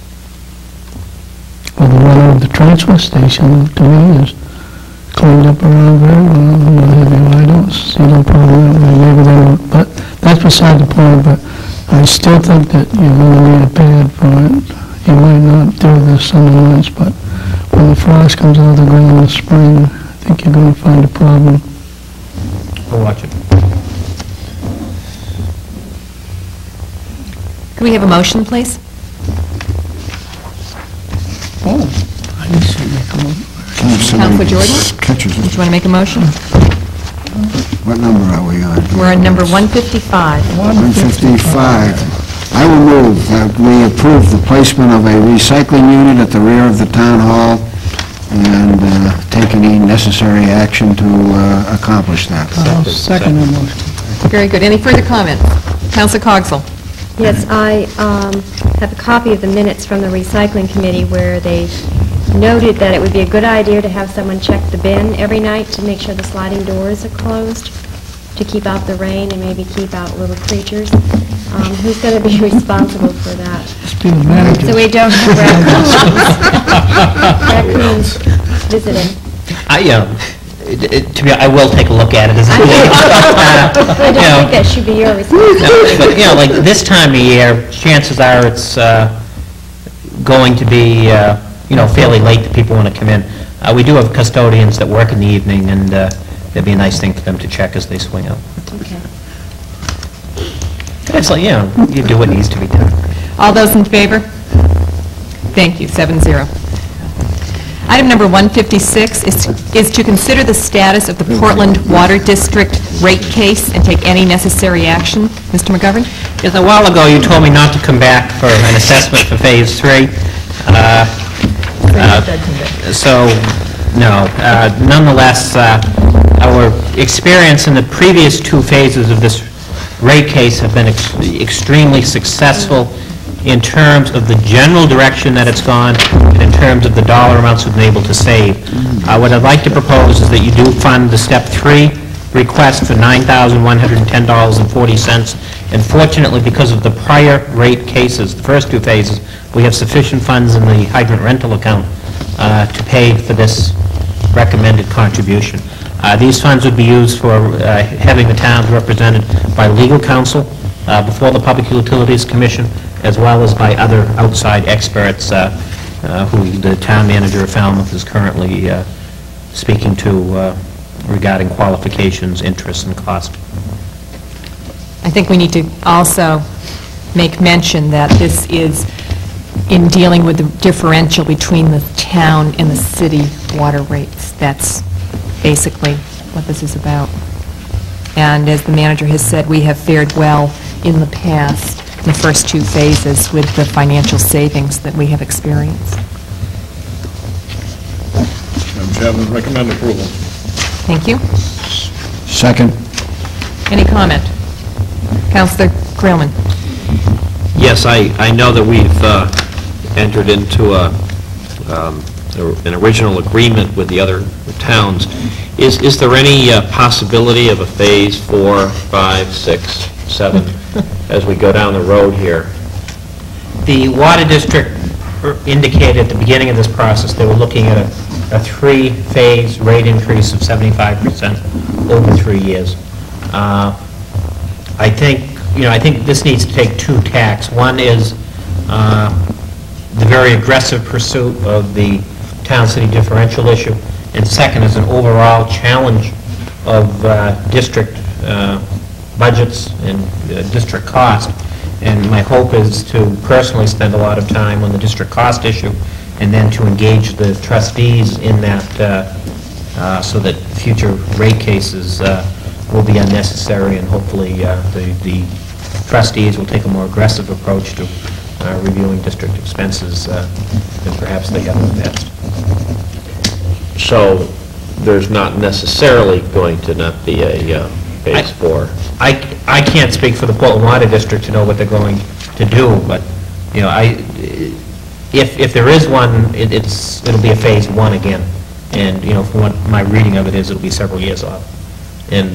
Well, the one over the transfer station, to me, is cleaned up around very well, and what have you. I don't see no problem with it, maybe they don't, but that's beside the point, but I still think that you're gonna need a pad for it. You might not do this summer months, but when the frost comes out of the ground in the spring, I think you're gonna find a problem. We'll watch it. Could we have a motion, please? Oh, I didn't see that come up. Counselor Jordan? Catches Do you want to make a motion? What number are we on? We're on number 155. 155. I will move that we approve the placement of a recycling unit at the rear of the town hall and uh, take any necessary action to uh, accomplish that. I'll second the motion. Very good. Any further comments? Counselor Cogswell? Yes, I um, have a copy of the minutes from the recycling committee where they noted that it would be a good idea to have someone check the bin every night to make sure the sliding doors are closed, to keep out the rain and maybe keep out little creatures. Um, Who's going to be responsible for that? Just be the manager. So we don't have raccoons, raccoons visiting. I, uh, it- it- to be, I will take a look at it as a... I don't You know, think that should be your responsibility. But, you know, like this time of year, chances are it's uh, going to be, uh, you know, fairly late that people want to come in. Uh, We do have custodians that work in the evening, and uh, it'd be a nice thing for them to check as they swing out. Okay. It's like, you know, you do what needs to be done. All those in favor? Thank you, seven zero. Item number 156 is is to consider the status of the Portland Water District rate case and take any necessary action. Mr. McGovern? Yes, a while ago, you told me not to come back for an assessment for Phase 3. Uh, uh, So, no. Uh, Nonetheless, uh, our experience in the previous two phases of this rate case have been ex- extremely successful in terms of the general direction that it's gone, and in terms of the dollar amounts we've been able to save. Uh, What I'd like to propose is that you do fund the Step 3 request for $9,110.40. And fortunately, because of the prior rate cases, the first two phases, we have sufficient funds in the hydrant rental account uh, to pay for this recommended contribution. Uh, These funds would be used for uh, having the towns represented by legal counsel uh, before the Public Utilities Commission, as well as by other outside experts uh, uh, who the town manager of Falmouth is currently uh, speaking to uh, regarding qualifications, interests, and cost. I think we need to also make mention that this is in dealing with the differential between the town and the city water rates. That's basically what this is about. And as the manager has said, we have fared well in the past, the first two phases, with the financial savings that we have experienced. Madam Chairman, recommend approval. Thank you. Second. Any comment? Counselor Creelman? Yes, I, I know that we've uh, entered into a, um, a- an original agreement with the other towns. Is, is there any uh, possibility of a phase four, five, six, seven, as we go down the road here? The Water District indicated at the beginning of this process, they were looking at a a three-phase rate increase of 75% over three years. Uh, I think, you know, I think this needs to take two tacks. One is uh, the very aggressive pursuit of the town-city differential issue, and second is an overall challenge of uh, district uh, budgets and uh, district cost. And my hope is to personally spend a lot of time on the district cost issue, and then to engage the trustees in that, uh, uh, so that future rate cases uh, will be unnecessary, and hopefully the the trustees will take a more aggressive approach to uh, reviewing district expenses uh, than perhaps they have in the past. So there's not necessarily going to not be a uh, phase four. I, I can't speak for the Portland Water District to know what they're going to do, but, you know, I, if, if there is one, it- it's, it'll be a phase one again. And, you know, from what my reading of it is, it'll be several years off. And,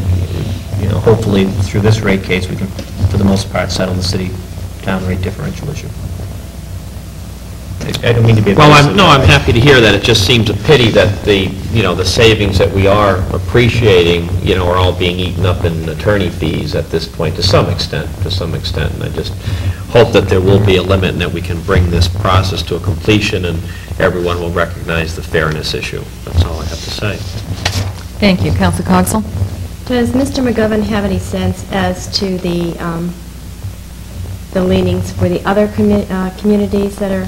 you know, hopefully, through this rate case, we can, for the most part, settle the city-town rate differential issue. I I don't mean to be... Well, I'm, no, I'm happy to hear that. It just seems a pity that the, you know, the savings that we are appreciating, you know, are all being eaten up in attorney fees at this point, to some extent, to some extent. And I just hope that there will be a limit and that we can bring this process to a completion and everyone will recognize the fairness issue. That's all I have to say. Thank you. Counsel Cogswell? Does Mr. McGovern have any sense as to the, um, the leanings for the other commu- uh, communities that are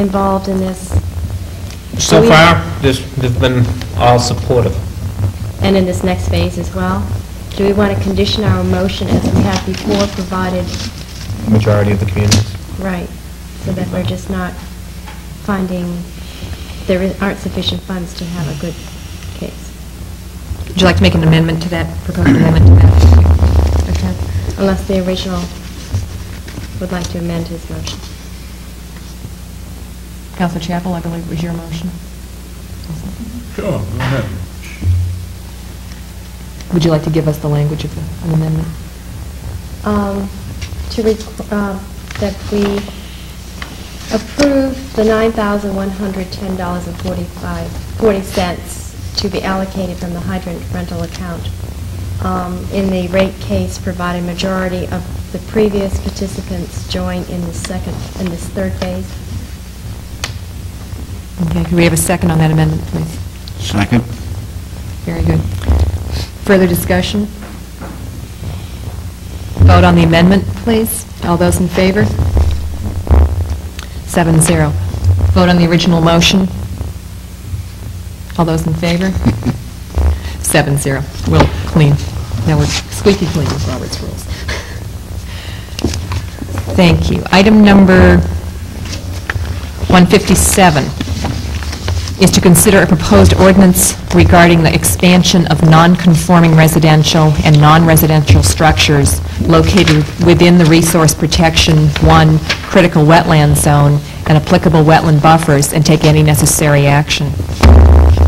involved in this? So Are far, this- they've been all supportive. And in this next phase as well? Do we want to condition our motion as we have before, provided, Majority of the communities. right, so that we're just not finding there aren't sufficient funds to have a good case? Would you like to make an amendment to that, proposed amendment to that? Okay. Unless the original would like to amend his motion. Counselor Chappell, I believe was your motion. Sure, go ahead. Would you like to give us the language of the- an amendment? um, to, requ- uh, that we approve the $9,110.45, 40 cents to be allocated from the hydrant rental account um, in the rate case, provided majority of the previous participants join in the second, in this third phase. Okay, could we have a second on that amendment, please? Second. Very good. Further discussion? Vote on the amendment, please. All those in favor? Seven zero. Vote on the original motion. All those in favor? Seven zero. We'll clean. Now we're squeaky clean with Robert's rules. Thank you. Item number 157 is to consider a proposed ordinance regarding the expansion of non-conforming residential and non-residential structures located within the Resource Protection 1 Critical Wetland Zone and applicable wetland buffers, and take any necessary action.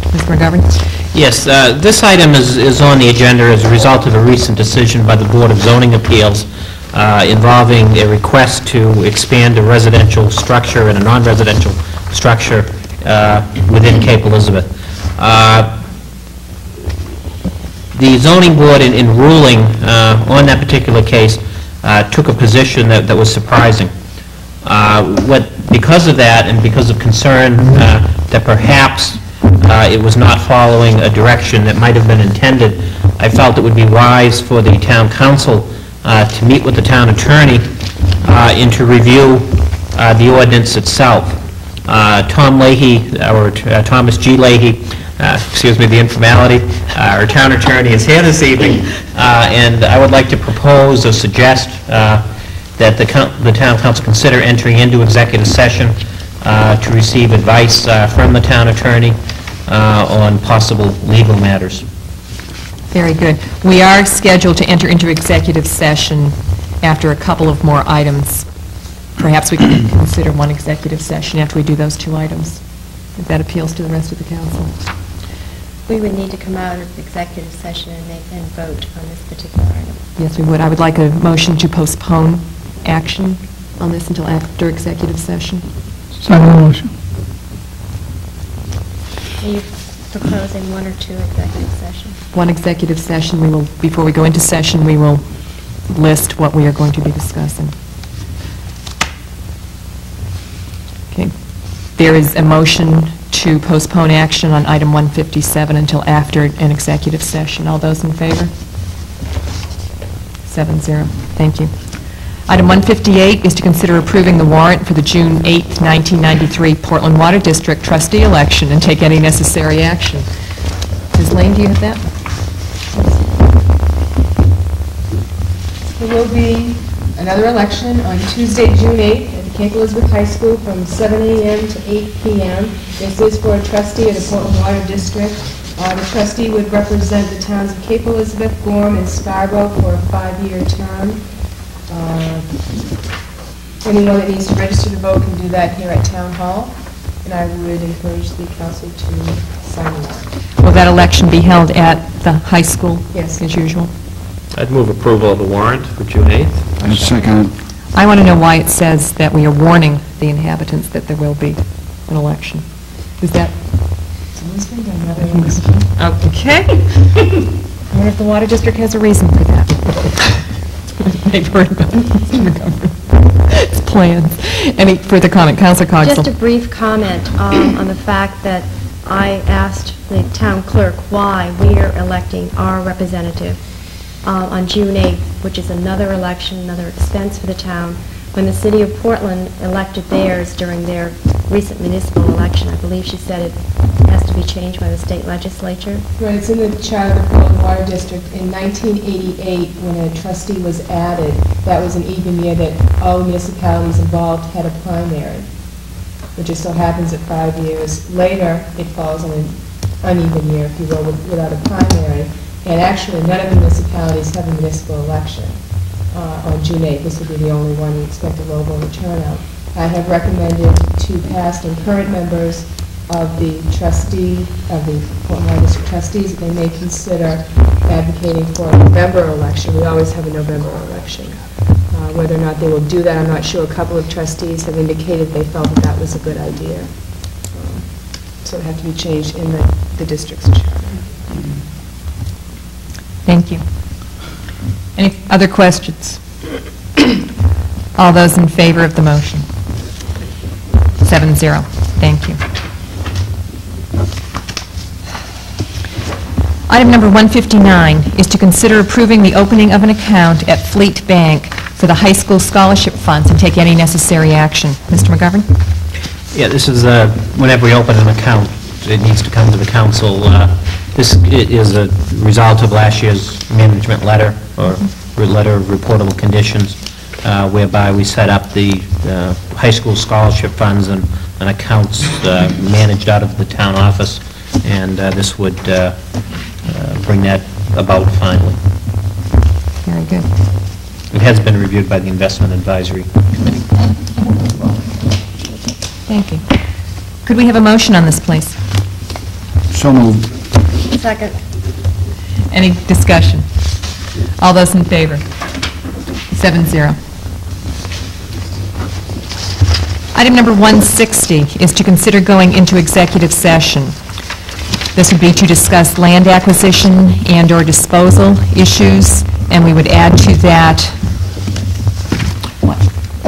Mr. McGovern? Yes, uh, this item is is on the agenda as a result of a recent decision by the Board of Zoning Appeals uh, involving a request to expand a residential structure and a non-residential structure uh, within Cape Elizabeth. Uh, The zoning board, in- in ruling uh, on that particular case, uh, took a position that that was surprising. What, because of that, and because of concern that perhaps it was not following a direction that might have been intended, I felt it would be wise for the town council uh, to meet with the town attorney uh, and to review uh, the ordinance itself. Uh, Tom Leahy, or uh, Thomas G. Leahy, uh, excuse me, the informality, uh, our town attorney is here this evening, uh, and I would like to propose or suggest uh, that the the town council consider entering into executive session uh, to receive advice uh, from the town attorney uh, on possible legal matters. Very good. We are scheduled to enter into executive session after a couple of more items. Perhaps we can consider one executive session after we do those two items, if that appeals to the rest of the council. We would need to come out of executive session and make, and vote on this particular item. Yes, we would. I would like a motion to postpone action on this until after executive session. Second motion. Are you proposing one or two executive sessions? One executive session, we will, before we go into session, we will list what we are going to be discussing. Okay. There is a motion to postpone action on item 157 until after an executive session. All those in favor? Seven zero. Thank you. Item 158 is to consider approving the warrant for the June 8, 1993 Portland Water District trustee election and take any necessary action. Ms. Lane, do you have that? There will be another election on Tuesday, June 8th, at the Cape Elizabeth High School from 7 a.m. to 8 p.m. This is for a trustee of the Portland Water District. Uh, The trustee would represent the towns of Cape Elizabeth, Gorham, and Scarborough for a five-year term. Uh, Anyone that needs to register to vote can do that here at Town Hall, and I would encourage the council to sign up. Will that election be held at the high school? Yes. As usual? I'd move approval of the warrant for June 8th. I second it. I want to know why it says that we are warning the inhabitants that there will be an election. Is that, Someone's been done that, I think. okay? I wonder if the Water District has a reason for that. They've heard about it, It's planned. Any further comment? Counselor Cogswell? Just a brief comment um, on the fact that I asked the town clerk why we are electing our representative uh, on June 8th, which is another election, another expense for the town, when the city of Portland elected theirs during their recent municipal election. I believe she said it has to be changed by the state legislature. Right, it's in the charter Portland Water District. In 1988, when a trustee was added, that was an even year that all municipalities involved had a primary. It just so happens that five years later, it falls on an uneven year, if you will, without a primary. And actually, none of the municipalities have a municipal election uh, on June 8th. This would be the only one we expect a low voter turnout. I have recommended to past and current members of the trustee, of the Portland Water District trustees, that they may consider advocating for a November election. We always have a November election. Uh, Whether or not they will do that, I'm not sure. A couple of trustees have indicated they felt that that was a good idea. Um, So it had to be changed in the the district's charter. Thank you. Any other questions? All those in favor of the motion? Seven zero. Thank you. Item number 159 is to consider approving the opening of an account at Fleet Bank for the high school scholarship funds and take any necessary action. Mr. McGovern? Yeah, this is, uh, whenever we open an account, it needs to come to the council. Uh, This is a result of last year's management letter, or letter of reportable conditions, uh, whereby we set up the uh, high school scholarship funds and and accounts uh, managed out of the town office, and uh, this would uh, uh, bring that about finally. Very good. It has been reviewed by the Investment Advisory Committee. Thank you. Could we have a motion on this, please? So moved. Second. Any discussion? All those in favor? Seven zero. Item number 160 is to consider going into executive session. This would be to discuss land acquisition and/or disposal issues, and we would add to that, what?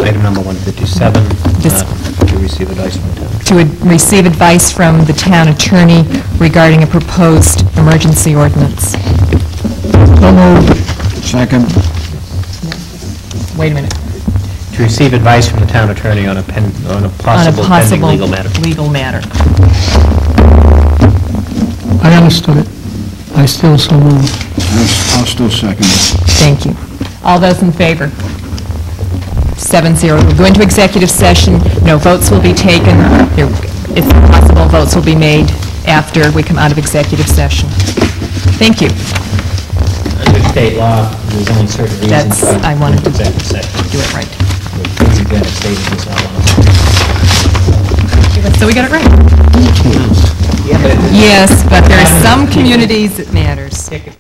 Item number 157, This- uh, to receive advice from the town. to ad- receive advice from the town attorney regarding a proposed emergency ordinance. So moved. Second. Wait a minute. To receive advice from the town attorney on a pen, on a possible pending legal matter. legal matter. I understood it. I still so moved. I'll still second it. Thank you. All those in favor? Seven zero. We'll go into executive session. No votes will be taken. There- If possible, votes will be made after we come out of executive session. Thank you. Under state law, there's only certain reasons. That's- why I wanted to executive session. Do it right. We've got it stated as not one of So we got it right. Yes, but there are some communities it matters. them.